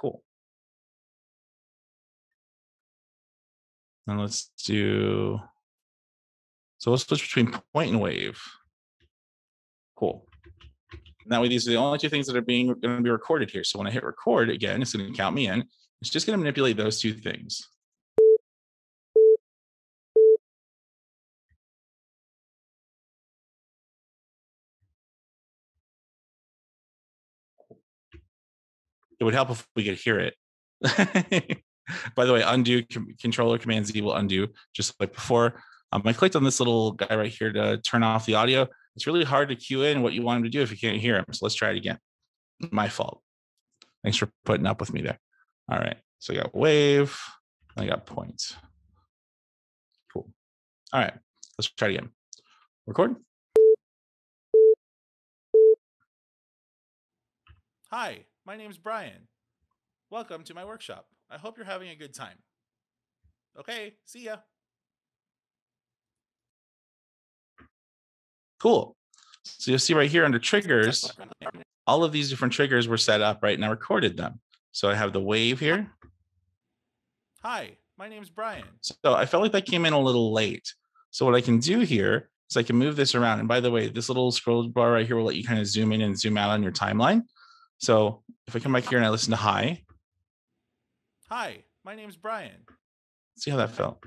Cool. And let's do, so let's switch between point and wave. Cool. That way, these are the only two things that are being going to be recorded here. So when I hit record again, it's going to count me in. It's just going to manipulate those two things. It would help if we could hear it. By the way, undo controller command Z will undo just like before. Um, I clicked on this little guy right here to turn off the audio. It's really hard to cue in what you want him to do if you can't hear him. So let's try it again. My fault. Thanks for putting up with me there. All right. So I got wave. I got points. Cool. All right. Let's try it again. Record. Hi, my name is Brian. Welcome to my workshop. I hope you're having a good time. Okay, see ya. Cool. So you'll see right here under triggers, all of these different triggers were set up, right? And I recorded them. So I have the wave here. Hi, my name's Brian. So I felt like that came in a little late. So what I can do here is I can move this around. And by the way, this little scroll bar right here will let you kind of zoom in and zoom out on your timeline. So if I come back here and I listen to hi. Hi, my name's Brian. See how that felt?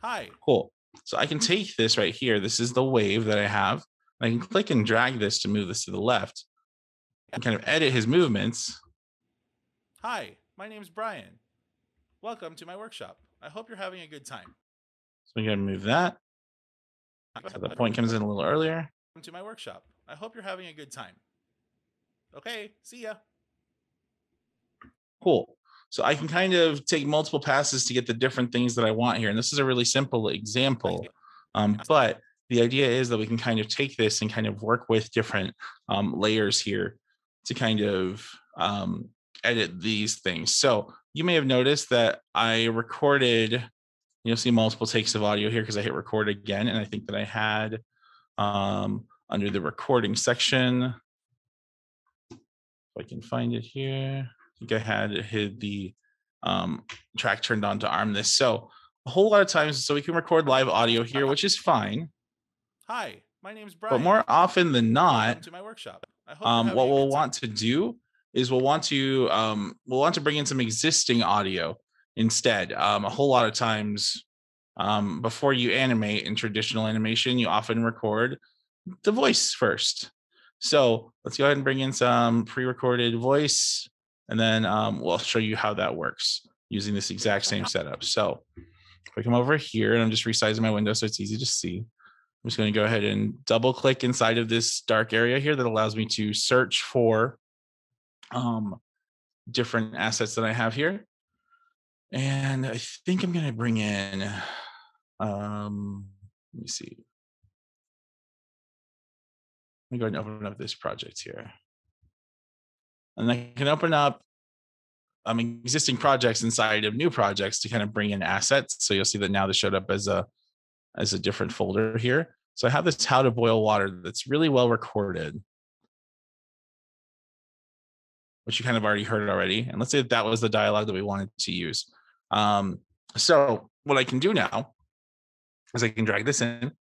Hi. Cool. So I can mm-hmm. take this right here. This is the wave that I have. I can click and drag this to move this to the left and kind of edit his movements. Hi, my name is Brian. Welcome to my workshop. I hope you're having a good time. So we can move that. So the point comes in a little earlier. Welcome to my workshop. I hope you're having a good time. Okay, see ya. Cool. So I can kind of take multiple passes to get the different things that I want here. And this is a really simple example. Um, but the idea is that we can kind of take this and kind of work with different um, layers here to kind of um, edit these things. So you may have noticed that I recorded, you'll see multiple takes of audio here because I hit record again. And I think that I had um, under the recording section, if I can find it here think I had hit the um, track turned on to arm this. So a whole lot of times, so we can record live audio here, which is fine. Hi, my name's Brian. But more often than not, to my workshop. Um, what we'll want to do is we'll want to um, we'll want to bring in some existing audio instead. Um, a whole lot of times, um, before you animate in traditional animation, you often record the voice first. So let's go ahead and bring in some pre-recorded voice and then um, we'll show you how that works using this exact same setup. So if I come over here and I'm just resizing my window so it's easy to see, I'm just going to go ahead and double click inside of this dark area here that allows me to search for um, different assets that I have here. And I think I'm going to bring in, um, let me see. Let me go ahead and open up this project here and I can open up um, existing projects inside of new projects to kind of bring in assets. So you'll see that now this showed up as a as a different folder here. So I have this how to boil water that's really well recorded, which you kind of already heard already. And let's say that, that was the dialogue that we wanted to use. Um, so what I can do now is I can drag this in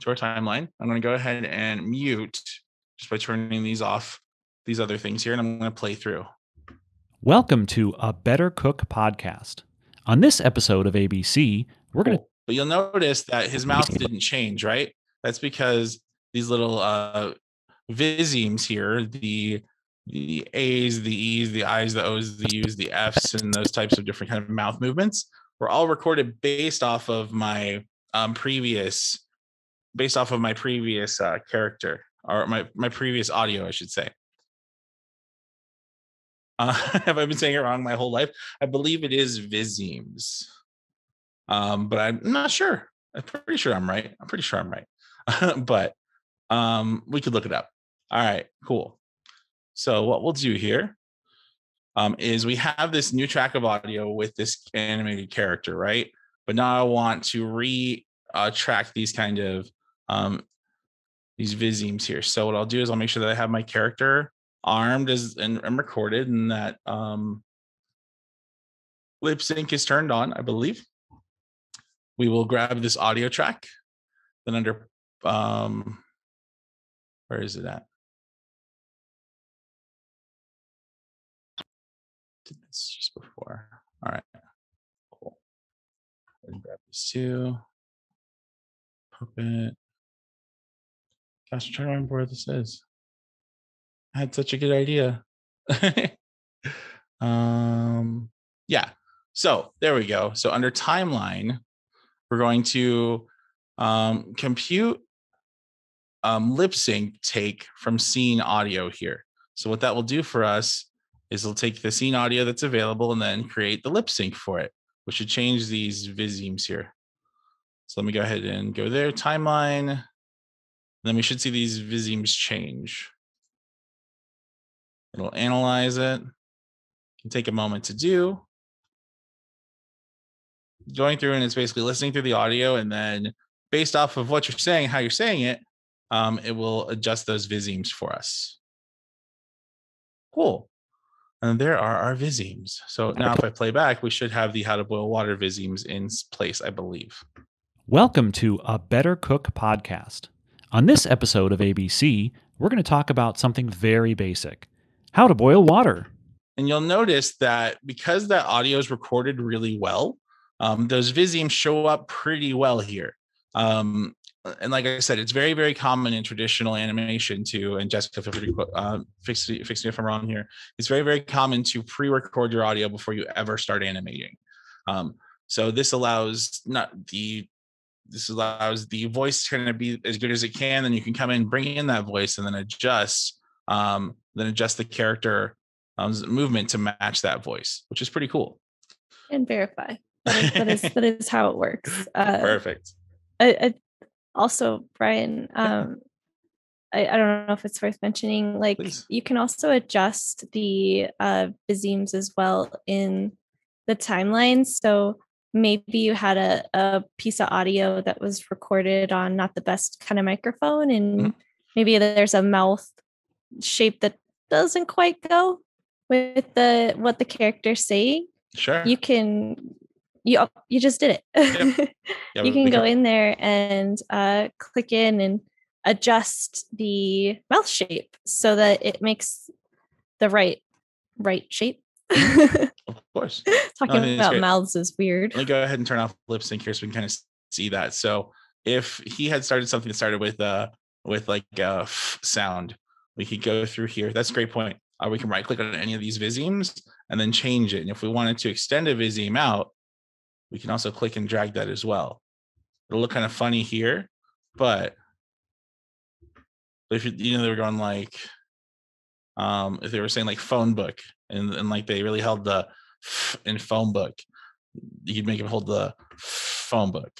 to our timeline. I'm going to go ahead and mute just by turning these off these other things here and I'm going to play through. Welcome to a Better Cook podcast. On this episode of ABC, we're going to. But you'll notice that his mouth didn't change, right? That's because these little uh, visemes here, the the A's, the E's, the I's, the O's, the U's, the F's, and those types of different kind of mouth movements were all recorded based off of my um, previous, based off of my previous uh, character or my my previous audio, I should say. Uh, have I been saying it wrong my whole life? I believe it is Visemes, um, but I'm not sure. I'm pretty sure I'm right. I'm pretty sure I'm right, but um, we could look it up. All right, cool. So what we'll do here um, is we have this new track of audio with this animated character, right? But now I want to re uh, track these kind of um, these visemes here. So what I'll do is I'll make sure that I have my character armed as and, and recorded and that um, lip sync is turned on, I believe. We will grab this audio track. Then under um, where is it at? Did this just before. All right. Cool. Grab these two. Puppet. Gosh, I'm trying to remember where this is. I had such a good idea. um, yeah. So there we go. So under timeline, we're going to um, compute um, lip sync take from scene audio here. So what that will do for us is it'll take the scene audio that's available and then create the lip sync for it, which should change these visemes here. So let me go ahead and go there, timeline. Then we should see these visemes change. It'll analyze it. Can take a moment to do. Going through and it's basically listening through the audio and then based off of what you're saying, how you're saying it, um, it will adjust those visemes for us. Cool. And there are our visemes. So now if I play back, we should have the how to boil water visemes in place, I believe. Welcome to a Better Cook podcast. On this episode of ABC, we're going to talk about something very basic how to boil water. And you'll notice that because that audio is recorded really well, um, those visemes show up pretty well here. Um, and like I said, it's very, very common in traditional animation to, and Jessica, feel free to uh, fix, fix me if I'm wrong here. It's very, very common to pre-record your audio before you ever start animating. Um, so this allows not the this allows the voice to kind of be as good as it can. Then you can come in, bring in that voice, and then adjust, um, then adjust the character um, movement to match that voice, which is pretty cool. And verify that is that is, that is how it works. Uh, Perfect. I, I, also, Brian, um, I, I don't know if it's worth mentioning. Like Please. you can also adjust the uh, visemes as well in the timeline. So maybe you had a, a piece of audio that was recorded on not the best kind of microphone, and Mhm. maybe there's a mouth shape that doesn't quite go with the what the character's saying. Sure. You can you you just did it. Yeah, you can go in there and uh, click in and adjust the mouth shape so that it makes the right right shape. Of course. Talking it's about mouths is weird. Let me go ahead and turn off lip sync here so we can kind of see that. So if he had started something that started with uh with like a f sound, we could go through here. That's a great point. Uh, we can right click on any of these visemes and then change it. And if we wanted to extend a viseme out, we can also click and drag that as well. It'll look kind of funny here, but if you you know they were going like um if they were saying like phone book and, and like they really held the f in phone book you'd make him hold the phone book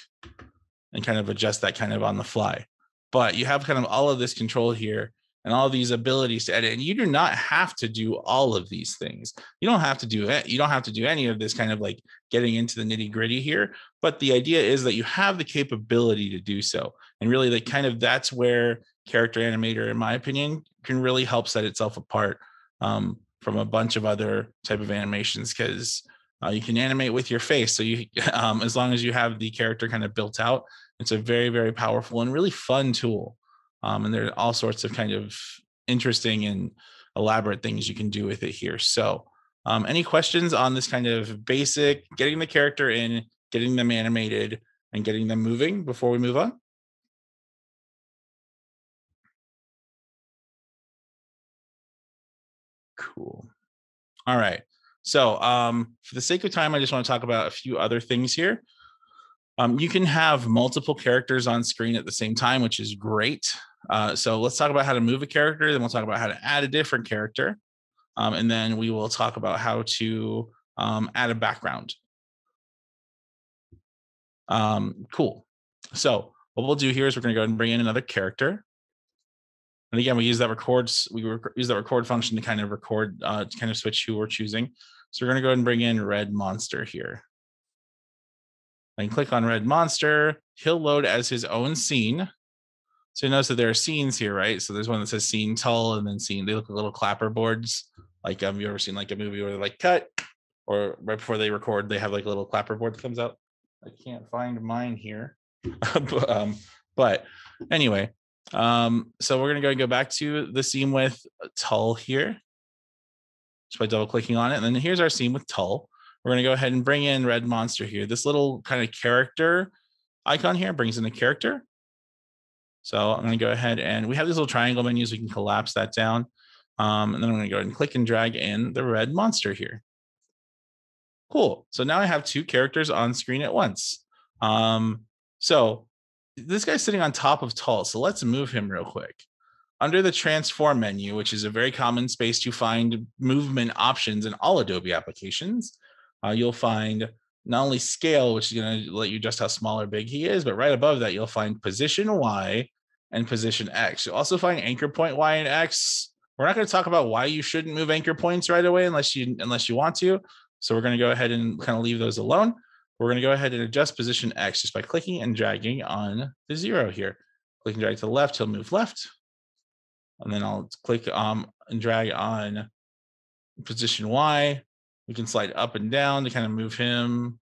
and kind of adjust that kind of on the fly but you have kind of all of this control here and all these abilities to edit and you do not have to do all of these things. You don't have to do it you don't have to do any of this kind of like getting into the nitty gritty here but the idea is that you have the capability to do so and really like kind of that's where character animator in my opinion can really help set itself apart um, from a bunch of other type of animations because uh, you can animate with your face so you um, as long as you have the character kind of built out it's a very very powerful and really fun tool um, and there are all sorts of kind of interesting and elaborate things you can do with it here so um, any questions on this kind of basic getting the character in getting them animated and getting them moving before we move on cool all right So, um, for the sake of time, I just want to talk about a few other things here. Um, you can have multiple characters on screen at the same time, which is great. Uh, so let's talk about how to move a character. Then we'll talk about how to add a different character. Um, and then we will talk about how to um, add a background. Um, cool. So what we'll do here is we're going to go ahead and bring in another character. And again, we use that records, we rec- use that record function to kind of record, uh, to kind of switch who we're choosing. So we're going to go ahead and bring in Red Monster here. I can click on Red Monster. He'll load as his own scene. So you notice that there are scenes here, right? So there's one that says scene Tull and then scene. They look like little clapper boards. Like um, you ever seen like a movie where they're like cut, or right before they record, they have like a little clapper board that comes out. I can't find mine here. but, um, but anyway, um, so we're gonna go and go back to the scene with Tull here. Just by double clicking on it. And then here's our scene with Tull. We're gonna go ahead and bring in Red Monster here. This little kind of character icon here brings in a character. So I'm going to go ahead and we have these little triangle menus. We can collapse that down. Um, and then I'm going to go ahead and click and drag in the red monster here. Cool. So now I have two characters on screen at once. Um, so this guy's sitting on top of Tull. So let's move him real quick. Under the transform menu, which is a very common space to find movement options in all Adobe applications, uh, you'll find not only scale, which is going to let you adjust how small or big he is, but right above that, you'll find position Y and position X. You'll also find anchor point Y and X. We're not going to talk about why you shouldn't move anchor points right away unless you unless you want to. So we're going to go ahead and kind of leave those alone. We're going to go ahead and adjust position X just by clicking and dragging on the zero here. Click and drag to the left, he'll move left. And then I'll click um, and drag on position Y. We can slide up and down to kind of move him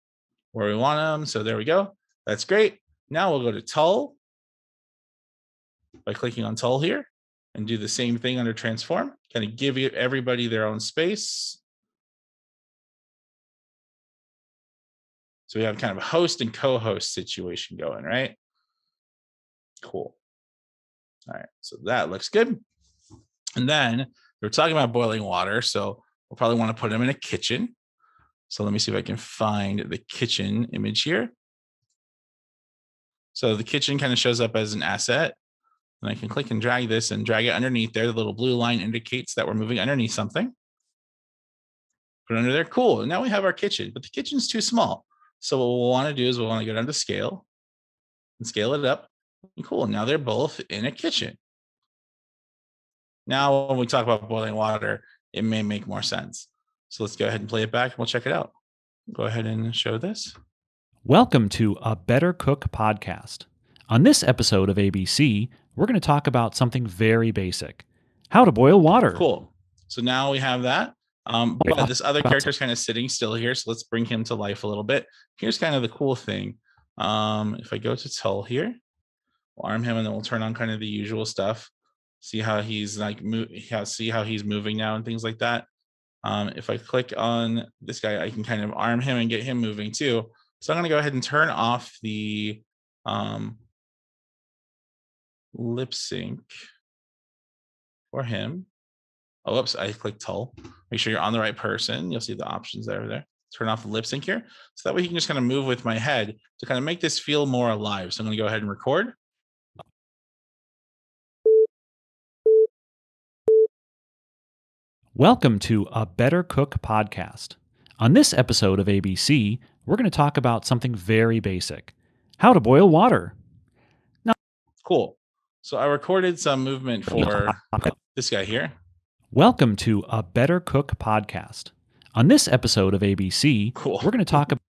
where we want him. So there we go. That's great. Now we'll go to Tull by clicking on Tull here and do the same thing under transform, kind of give everybody their own space. So we have kind of a host and co-host situation going, right? Cool. All right, so that looks good. And then we're talking about boiling water. So we'll probably want to put them in a kitchen. So let me see if I can find the kitchen image here. So the kitchen kind of shows up as an asset. And I can click and drag this and drag it underneath there. The little blue line indicates that we're moving underneath something. Put it under there. Cool. Now we have our kitchen, but the kitchen's too small. So what we'll want to do is we'll want to go down to scale and scale it up. Cool. Now they're both in a kitchen. Now, when we talk about boiling water, it may make more sense. So let's go ahead and play it back and we'll check it out. Go ahead and show this. Welcome to a Better Cook podcast. On this episode of ABC, we're going to talk about something very basic how to boil water. Cool. So now we have that. Um, but this other character is kind of sitting still here. So let's bring him to life a little bit. Here's kind of the cool thing. Um, if I go to Tull here, we'll arm him and then we'll turn on kind of the usual stuff. See how he's like, move, see how he's moving now and things like that. Um, if I click on this guy, I can kind of arm him and get him moving too. So I'm going to go ahead and turn off the um, lip sync for him. Oh, oops, I clicked Tull. Make sure you're on the right person. You'll see the options there. There. Turn off the lip sync here. So that way you can just kind of move with my head to kind of make this feel more alive. So I'm going to go ahead and record. Welcome to a Better Cook podcast. On this episode of ABC, we're going to talk about something very basic how to boil water. Now, cool. So I recorded some movement for this guy here. Welcome to a Better Cook podcast. On this episode of ABC, cool. we're going to talk about.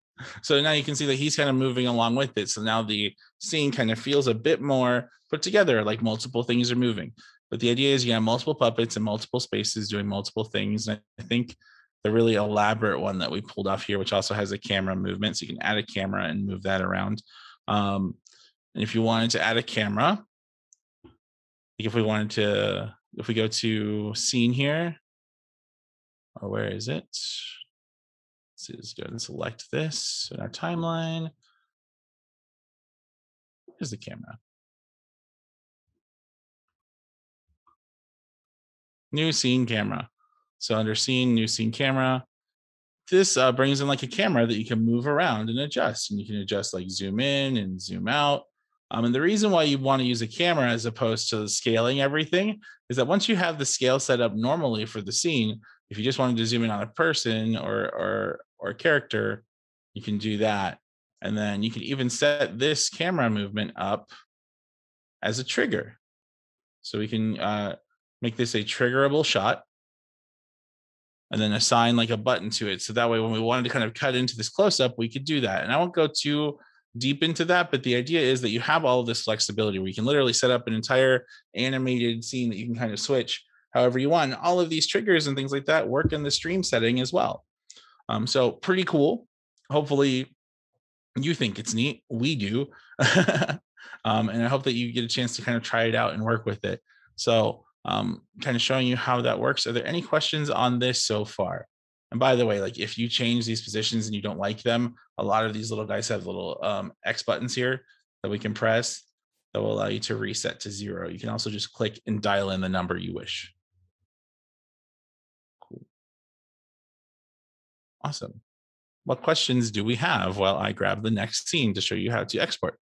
So now you can see that he's kind of moving along with it. So now the scene kind of feels a bit more put together, like multiple things are moving. But the idea is you have multiple puppets in multiple spaces doing multiple things. And I think the really elaborate one that we pulled off here, which also has a camera movement, so you can add a camera and move that around. Um, and if you wanted to add a camera, like if we wanted to, if we go to scene here, or where is it? Let's, see, let's go and select this in our timeline. Where's the camera? New scene camera. So under scene, new scene camera, this uh, brings in like a camera that you can move around and adjust, and you can adjust like zoom in and zoom out. Um, and the reason why you want to use a camera as opposed to scaling everything is that once you have the scale set up normally for the scene, if you just wanted to zoom in on a person or or or character, you can do that. And then you can even set this camera movement up as a trigger. So we can uh, make this a triggerable shot and then assign like a button to it. So that way, when we wanted to kind of cut into this close up, we could do that. And I won't go too deep into that, but the idea is that you have all of this flexibility where you can literally set up an entire animated scene that you can kind of switch however you want. All of these triggers and things like that work in the stream setting as well. Um, so pretty cool. Hopefully, you think it's neat. We do. um, and I hope that you get a chance to kind of try it out and work with it. So, um, kind of showing you how that works. Are there any questions on this so far? And by the way, like if you change these positions and you don't like them, a lot of these little guys have little um, X buttons here that we can press that will allow you to reset to zero. You can also just click and dial in the number you wish. Cool. Awesome. What questions do we have while I grab the next scene to show you how to export?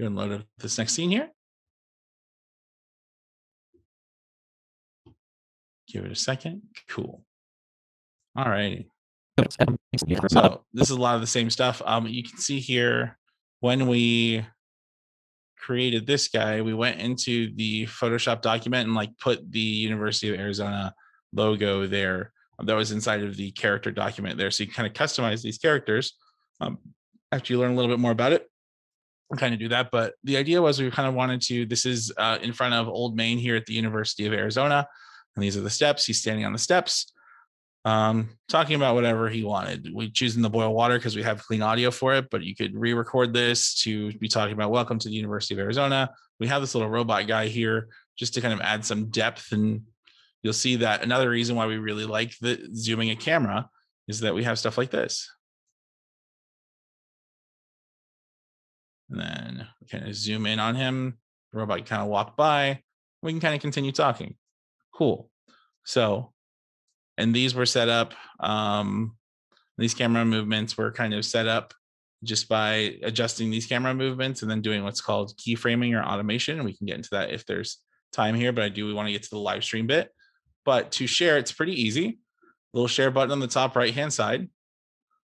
You can load up this next scene here. Give it a second. Cool. All righty. So this is a lot of the same stuff. Um, you can see here when we created this guy, we went into the Photoshop document and like put the University of Arizona logo there. That was inside of the character document there. So you can kind of customize these characters um, after you learn a little bit more about it. Kind of do that. But the idea was we kind of wanted to, this is uh, in front of Old Main here at the University of Arizona. And these are the steps. He's standing on the steps um, talking about whatever he wanted. We choosing the boil water because we have clean audio for it, but you could re-record this to be talking about welcome to the University of Arizona. We have this little robot guy here just to kind of add some depth. And you'll see that another reason why we really like the zooming a camera is that we have stuff like this. And then we kind of zoom in on him. The robot kind of walk by. We can kind of continue talking. Cool. So and these were set up um, these camera movements were kind of set up just by adjusting these camera movements and then doing what's called keyframing or automation and we can get into that if there's time here but i do want to get to the live stream bit but to share it's pretty easy little share button on the top right hand side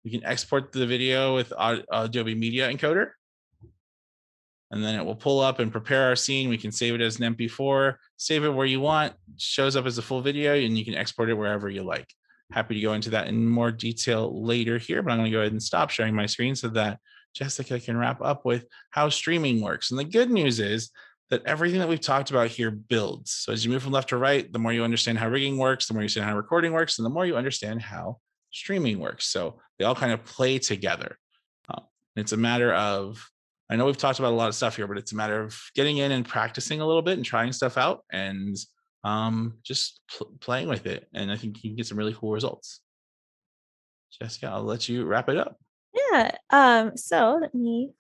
we can export the video with adobe media encoder and then it will pull up and prepare our scene. We can save it as an MP4, save it where you want, shows up as a full video, and you can export it wherever you like. Happy to go into that in more detail later here, but I'm going to go ahead and stop sharing my screen so that Jessica can wrap up with how streaming works. And the good news is that everything that we've talked about here builds. So as you move from left to right, the more you understand how rigging works, the more you understand how recording works, and the more you understand how streaming works. So they all kind of play together. Uh, it's a matter of I know we've talked about a lot of stuff here, but it's a matter of getting in and practicing a little bit and trying stuff out and um, just pl- playing with it. And I think you can get some really cool results. Jessica, I'll let you wrap it up. Yeah. Um, so let me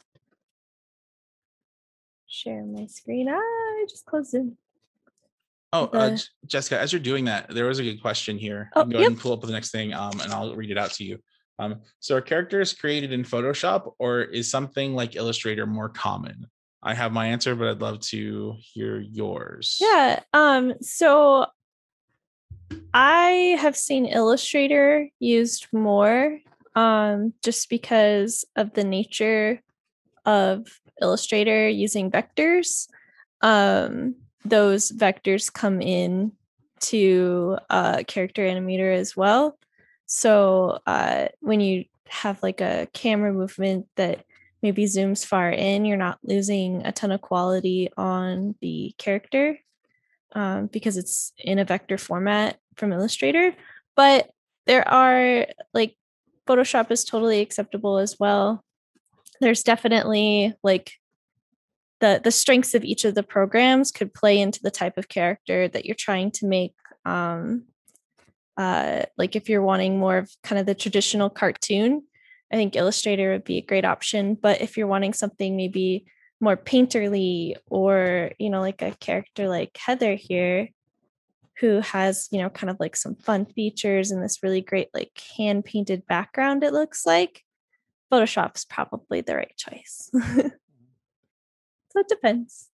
share my screen. Ah, I just closed it. Oh, uh, Jessica, as you're doing that, there was a good question here. Oh, go yep. ahead and pull up the next thing, um, and I'll read it out to you. Um, so are characters created in Photoshop or is something like Illustrator more common? I have my answer, but I'd love to hear yours. Yeah. Um, so I have seen Illustrator used more um, just because of the nature of Illustrator using vectors. Um, those vectors come in to uh, character animator as well. So uh, when you have like a camera movement that maybe zooms far in, you're not losing a ton of quality on the character um, because it's in a vector format from Illustrator. But there are like Photoshop is totally acceptable as well. There's definitely like the the strengths of each of the programs could play into the type of character that you're trying to make um, uh, like if you're wanting more of kind of the traditional cartoon, I think Illustrator would be a great option. But if you're wanting something maybe more painterly or you know like a character like heather here who has you know kind of like some fun features and this really great like hand painted background it looks like photoshop's probably the right choice so it depends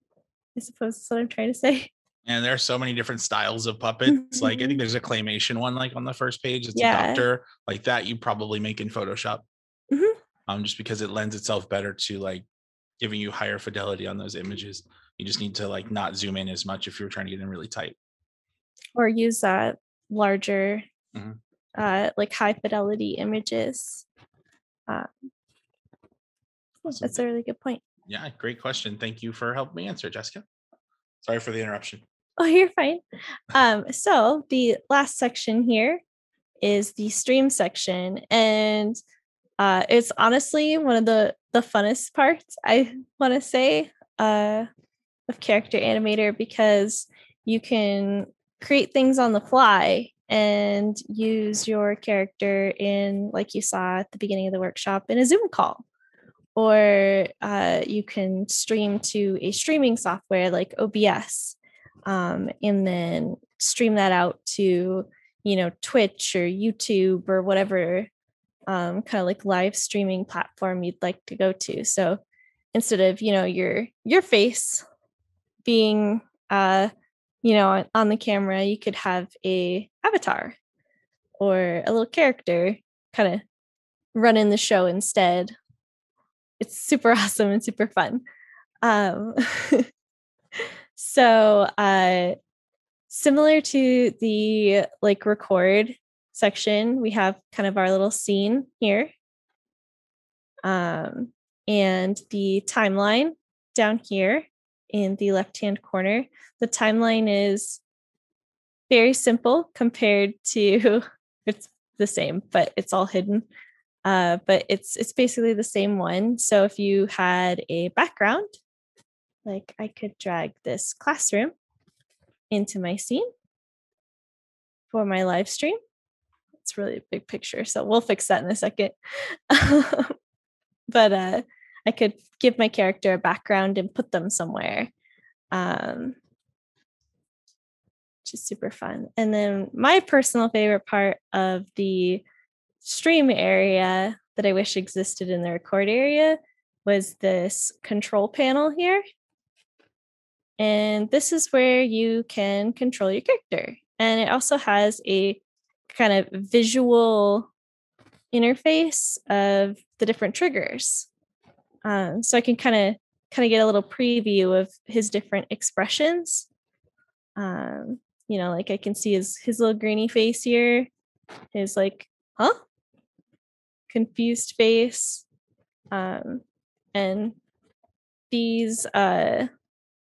i suppose that's what i'm trying to say and there are so many different styles of puppets like i think there's a claymation one like on the first page it's yeah. a doctor like that you probably make in photoshop. Mm-hmm. um just because it lends itself better to like giving you higher fidelity on those images. You just need to like not zoom in as much if you're trying to get in really tight. Or use that larger mm-hmm. uh like high fidelity images. Um, awesome. that's a really good point. Yeah great question. Thank you for helping me answer jessica. Sorry for the interruption oh you're fine. Um so the last section here is the stream section and uh it's honestly one of the the funnest parts i want to say uh of character animator because you can create things on the fly and use your character in like you saw at the beginning of the workshop in a zoom call. Or uh, you can stream to a streaming software like obs um, and then stream that out to you know twitch or youtube or whatever um, kind of like live streaming platform you'd like to go to so instead of you know your your face being uh you know, on the camera, you could have a avatar or a little character kind of running the show instead. It's super awesome and super fun. Um, so, uh, similar to the like record section, we have kind of our little scene here. Um, and the timeline down here in the left hand corner. The timeline is very simple compared to it's the same, but it's all hidden. Uh, but it's it's basically the same one. So if you had a background, like I could drag this classroom into my scene for my live stream. It's really a big picture, so we'll fix that in a second. but uh, I could give my character a background and put them somewhere. Um, which is super fun. And then my personal favorite part of the stream area that I wish existed in the record area was this control panel here. And this is where you can control your character. And it also has a kind of visual interface of the different triggers. Um, so I can kind of kind of get a little preview of his different expressions. Um, you know, like I can see his his little greeny face here, his like, huh? Confused face. Um, and these uh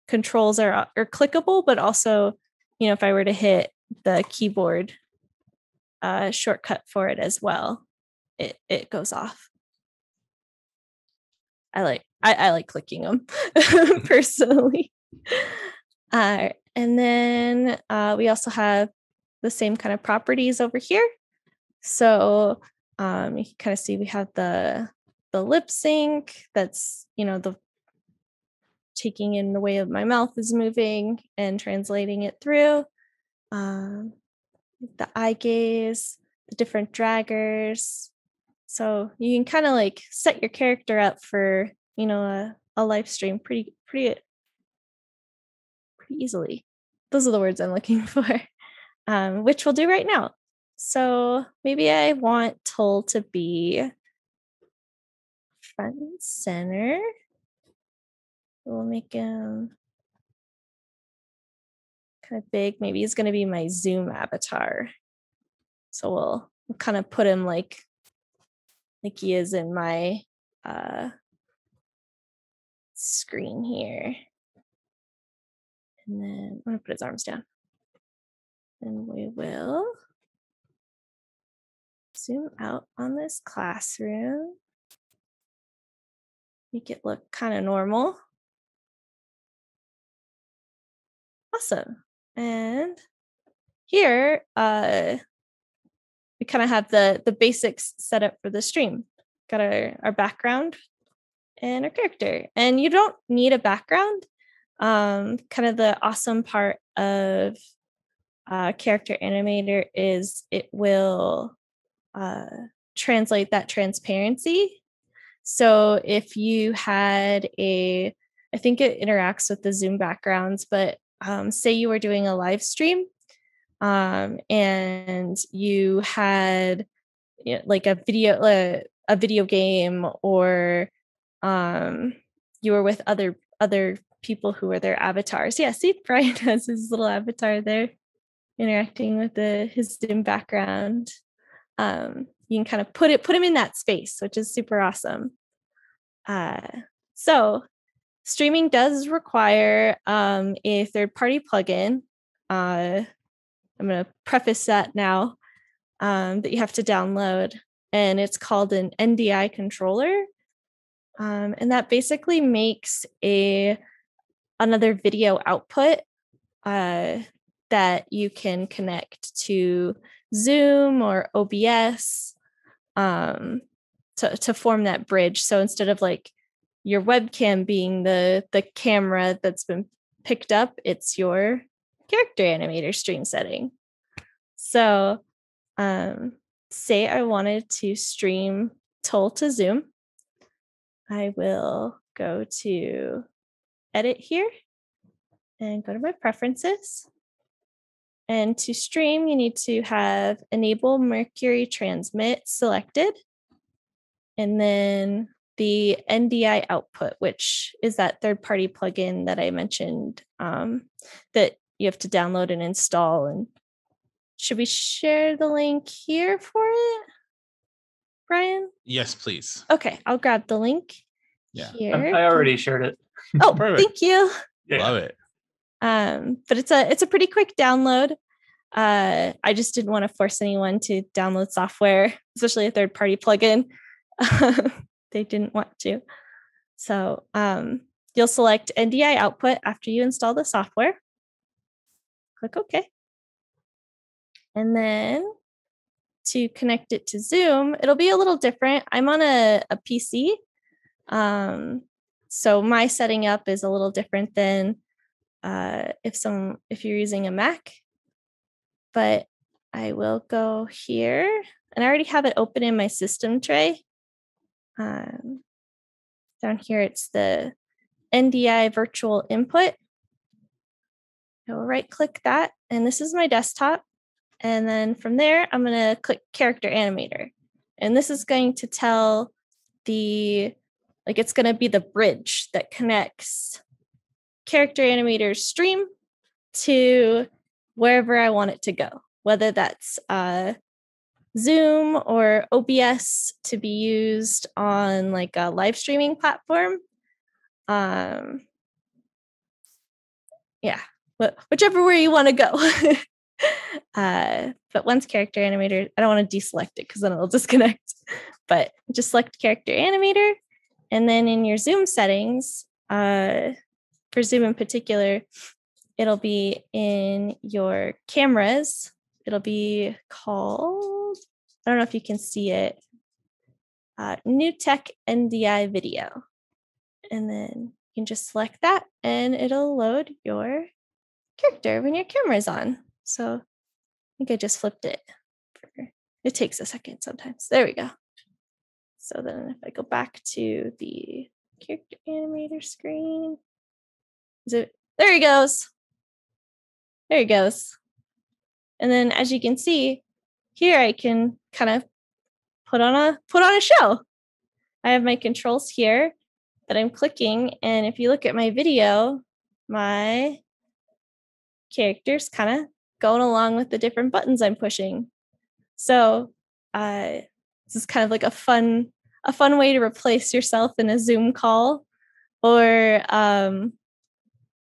controls are are clickable, but also, you know, if I were to hit the keyboard uh shortcut for it as well, it it goes off. I like I, I like clicking them personally. Uh, and then uh, we also have the same kind of properties over here. So um, you can kind of see we have the the lip sync that's you know the taking in the way of my mouth is moving and translating it through. Um, the eye gaze, the different draggers. So you can kind of like set your character up for you know a, a live stream pretty pretty pretty easily those are the words i'm looking for um, which we'll do right now so maybe i want tull to be front and center we'll make him kind of big maybe he's going to be my zoom avatar so we'll, we'll kind of put him like like he is in my uh screen here. And then I'm going to put his arms down. And we will zoom out on this classroom. Make it look kind of normal. Awesome. And here, uh, we kind of have the the basics set up for the stream. Got our, our background and our character. And you don't need a background. Um, kind of the awesome part of uh, character animator is it will uh, translate that transparency. So if you had a, I think it interacts with the Zoom backgrounds, but um, say you were doing a live stream um, and you had you know, like a video, uh, a video game, or um, you were with other other people who were their avatars. Yeah, see, Brian has his little avatar there interacting with the his Zoom background. Um, you can kind of put it put him in that space, which is super awesome. Uh, so streaming does require um, a third party plugin. Uh, I'm going to preface that now um, that you have to download, and it's called an NDI controller. Um, and that basically makes a another video output uh, that you can connect to Zoom or OBS um, to, to form that bridge. So instead of like your webcam being the the camera that's been picked up, it's your character animator stream setting. So um, say I wanted to stream Tull to Zoom. I will go to edit here and go to my preferences. And to stream, you need to have enable Mercury transmit selected. And then the NDI output, which is that third party plugin that I mentioned um, that you have to download and install. And should we share the link here for it, Brian? Yes, please. Okay, I'll grab the link. Yeah. Here. I already shared it. Oh, Perfect. thank you. Yeah. Love it. um but it's a it's a pretty quick download uh i just didn't want to force anyone to download software especially a third party plugin they didn't want to. So um you'll select ndi output after you install the software. Click ok. And then to connect it to zoom it'll be a little different. I'm on a, a pc um so my setting up is a little different than uh, if some if you're using a Mac. But I will go here, and I already have it open in my system tray. Um, down here, it's the NDI virtual input. I will right click that, and this is my desktop. And then from there, I'm going to click character animator. And this is going to tell the, like, it's going to be the bridge that connects character animator's stream to wherever I want it to go, whether that's uh, Zoom or OBS to be used on like a live streaming platform. Um, yeah, wh- whichever way you want to go. uh, but once character animator, I don't want to deselect it because then it'll disconnect. But just select character animator, and then in your Zoom settings, uh, for Zoom in particular, it'll be in your cameras. It'll be called, I don't know if you can see it, uh, NewTek NDI Video. And then you can just select that and it'll load your character when your camera's on. So I think I just flipped it. It takes a second sometimes. There we go. So then if I go back to the character animator screen, is it there he goes. There he goes. And then as you can see, here I can kind of put on a put on a show. I have my controls here that I'm clicking. And if you look at my video, my character's kind of going along with the different buttons I'm pushing. So uh, this is kind of like a fun a fun way to replace yourself in a Zoom call or um,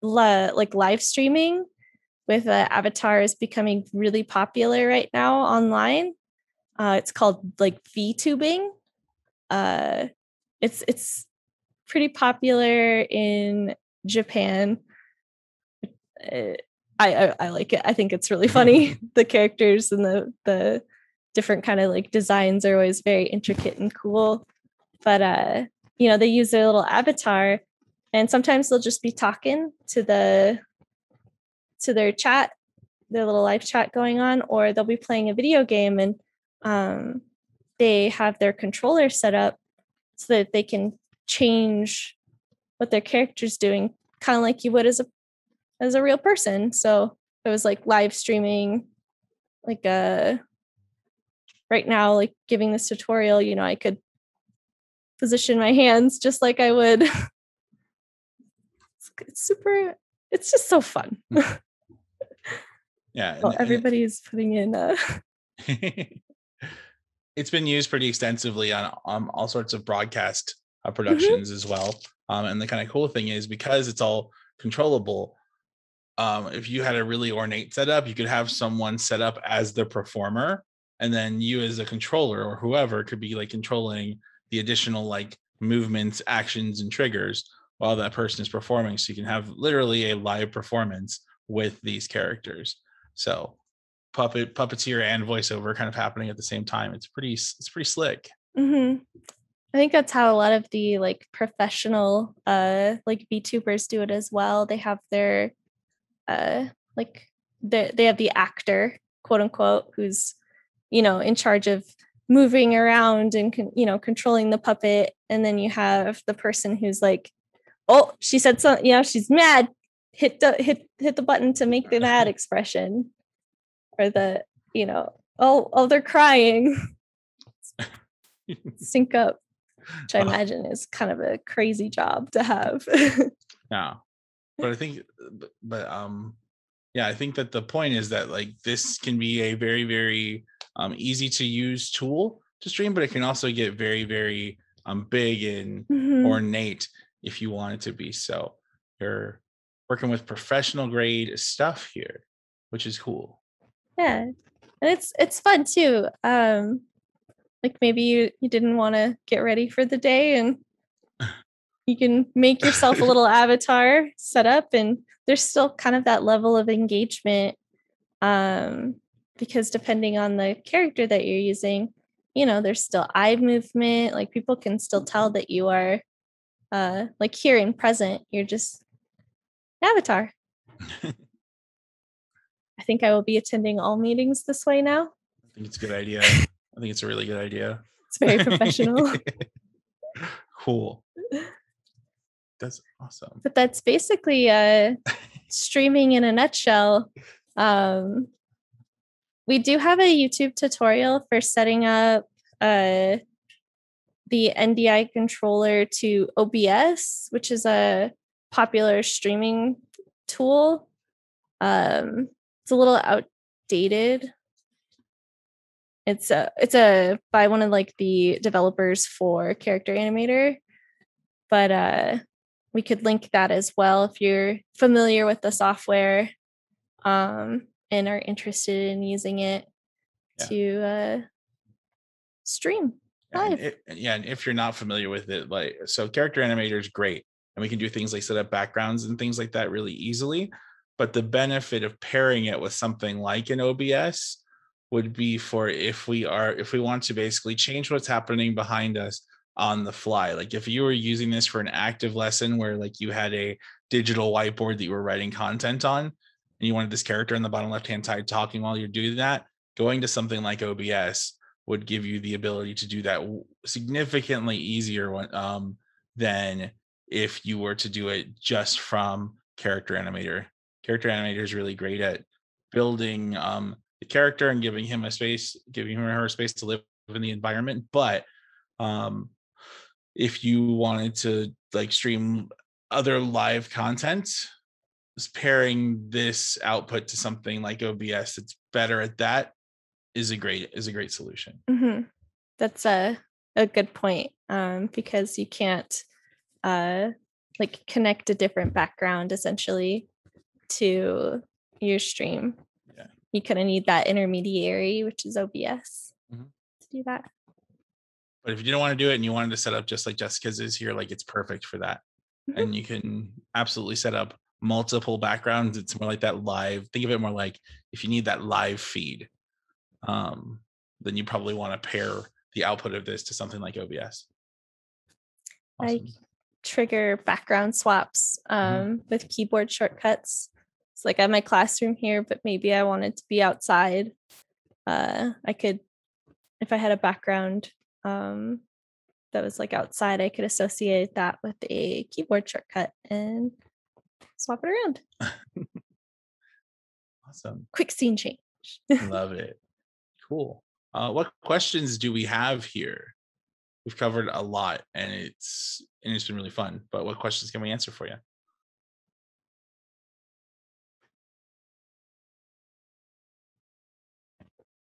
la- like live streaming with uh, avatars becoming really popular right now online. Uh, it's called like VTubing. Uh, it's it's pretty popular in Japan. Uh, I, I I like it. I think it's really funny. the characters and the the different kind of like designs are always very intricate and cool. But uh, you know, they use their little avatar and sometimes they'll just be talking to the to their chat, their little live chat going on, or they'll be playing a video game and um, they have their controller set up so that they can change what their character's doing, kind of like you would as a as a real person. So it was like live streaming, like a uh, right now, like giving this tutorial, you know, I could position my hands just like I would. it's, it's super, it's just so fun. Yeah. well, everybody's putting in uh it's been used pretty extensively on um, all sorts of broadcast uh, mm-hmm. productions mm-hmm. as well. Um, and the kind of cool thing is because it's all controllable, um, if you had a really ornate setup, you could have someone set up as the performer, and then you as a controller or whoever could be like controlling the additional like movements, actions, and triggers while that person is performing. So you can have literally a live performance with these characters. So puppet puppeteer and voiceover kind of happening at the same time. It's pretty it's pretty slick. Mm-hmm. I think that's how a lot of the like professional uh like VTubers do it as well. They have their uh like they they have the actor, quote unquote, who's you know in charge of moving around and con- you know controlling the puppet and then you have the person who's like oh she said something you know she's mad hit the hit hit the button to make the mad expression or the you know oh oh they're crying. Sync up which i imagine is kind of a crazy job to have. Yeah. But i think but um yeah i think that the point is that like this can be a very very um, easy to use tool to stream but it can also get very very um big and mm-hmm. ornate if you want it to be. So you're working with professional grade stuff here which is cool. Yeah and it's it's fun too um like maybe you you didn't want to get ready for the day and you can make yourself a little avatar set up and there's still kind of that level of engagement um because depending on the character that you're using you know there's still eye movement like people can still tell that you are uh like here and present. You're just avatar I think I will be attending all meetings this way now. I think it's a good idea. I think it's a really good idea. It's very professional. cool. That's awesome. But that's basically uh streaming in a nutshell. Um we do have a YouTube tutorial for setting up uh the NDI controller to OBS, which is a popular streaming tool. Um, it's a little outdated. It's a it's a by one of like the developers for Character Animator, but uh, we could link that as well if you're familiar with the software um, and are interested in using it yeah. to uh, stream and, yeah, and if you're not familiar with it, like so, Character Animator is great, and we can do things like set up backgrounds and things like that really easily. But the benefit of pairing it with something like an OBS would be for if we are if we want to basically change what's happening behind us on the fly. Like if you were using this for an active lesson where like you had a digital whiteboard that you were writing content on and you wanted this character in the bottom left hand side talking while you're doing that, going to something like OBS would give you the ability to do that significantly easier when, um, than if you were to do it just from character animator character animator is really great at building um, the character and giving him a space, giving him or her space to live in the environment. But um, if you wanted to like stream other live content, pairing this output to something like OBS that's better at that is a great is a great solution. Mm-hmm. That's a a good point um, because you can't uh, like connect a different background essentially to your stream. Yeah. You kind of need that intermediary, which is OBS, mm-hmm. to do that. But if you don't want to do it and you wanted to set up just like Jessica's is here, like it's perfect for that. Mm-hmm. And you can absolutely set up multiple backgrounds. It's more like that live. Think of it more like if you need that live feed, um, then you probably want to pair the output of this to something like OBS. I Awesome. Trigger background swaps um, Mm-hmm. with keyboard shortcuts. It's like I have my classroom here, but maybe I wanted to be outside. Uh, I could, if I had a background um, that was like outside, I could associate that with a keyboard shortcut and swap it around. Awesome. Quick scene change. Love it. Cool. Uh, what questions do we have here? We've covered a lot, and it's and it's been really fun. But what questions can we answer for you?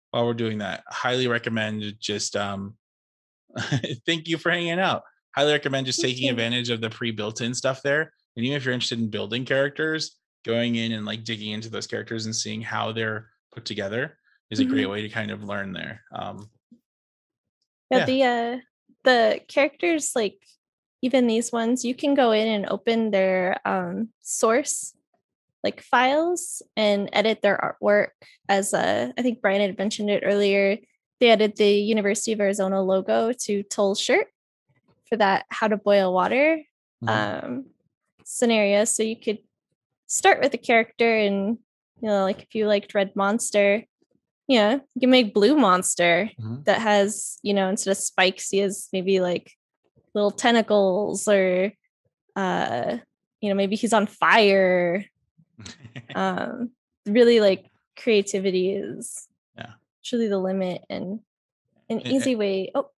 While we're doing that, highly recommend just um, thank you for hanging out. Highly recommend just taking advantage of the pre-built-in stuff there. And even if you're interested in building characters, going in and like digging into those characters and seeing how they're put together is a great way to kind of learn there. Um, Yeah, Yeah. the uh the characters like even these ones, you can go in and open their um source like files and edit their artwork as uh I think Brian had mentioned it earlier. They added the University of Arizona logo to Tull's shirt for that how to boil water mhm. um scenario. So you could start with a character and you know, like if you liked Red Monster, yeah, you can make Blue Monster Mhm. that has, you know, instead of spikes, he has maybe like little tentacles or uh, you know, maybe he's on fire. Um, really like creativity is Yeah. truly the limit and an easy way. Oh,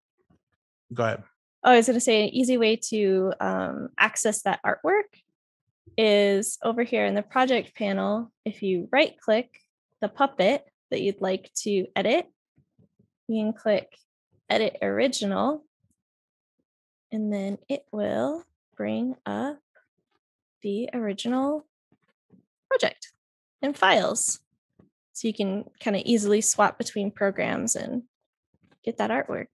Go ahead. Oh, I was going to say an easy way to um, access that artwork is over here in the project panel. If you right click the puppet that you'd like to edit, you can click edit original, and then it will bring up the original project and files. So you can kind of easily swap between programs and get that artwork.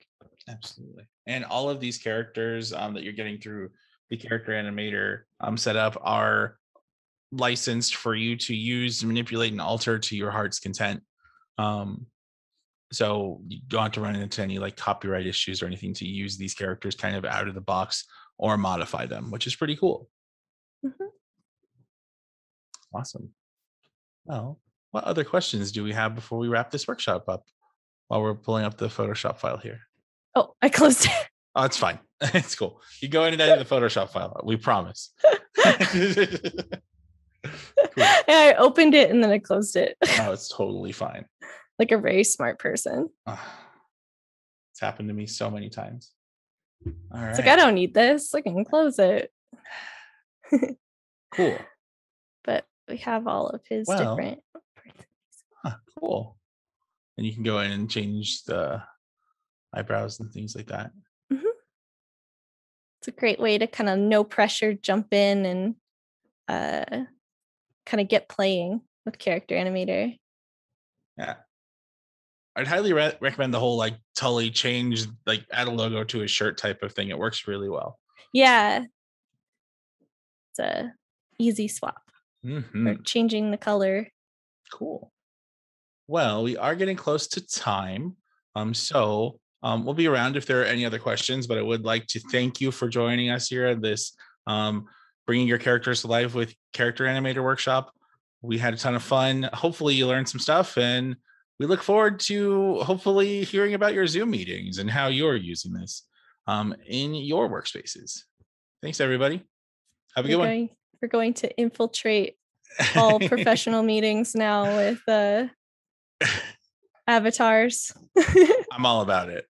Absolutely. And all of these characters um, that you're getting through the character animator um, setup are licensed for you to use, manipulate, and alter to your heart's content. Um, so you don't have to run into any like copyright issues or anything to use these characters kind of out of the box or modify them, which is pretty cool. Mhm. Awesome. Well, what other questions do we have before we wrap this workshop up while we're pulling up the Photoshop file here? Oh, I closed it. Oh, it's fine. It's cool. You go in and edit the Photoshop file. We promise. Cool. Yeah, I opened it and then I closed it Oh, it's totally fine. like a very smart person. Ah, It's happened to me so many times. All right. It's like, I don't need this. I can close it. cool. But we have all of his Well, different. Huh, cool. And you can go in and change the eyebrows and things like that. It's a great way to kind of no pressure jump in and uh, kind of get playing with character animator. Yeah. I'd highly re- recommend the whole like Tully change, like add a logo to his shirt type of thing. It works really well. Yeah. It's a easy swap Mhm. or changing the color. Cool. Well, we are getting close to time. Um, so um, we'll be around if there are any other questions, but I would like to thank you for joining us here at this um, bringing your characters to life with character animator workshop. We had a ton of fun. Hopefully, you learned some stuff, and we look forward to hopefully hearing about your Zoom meetings and how you're using this um, in your workspaces. Thanks, everybody. Have a We're good one. we're going to infiltrate all professional meetings now with uh, avatars. I'm all about it.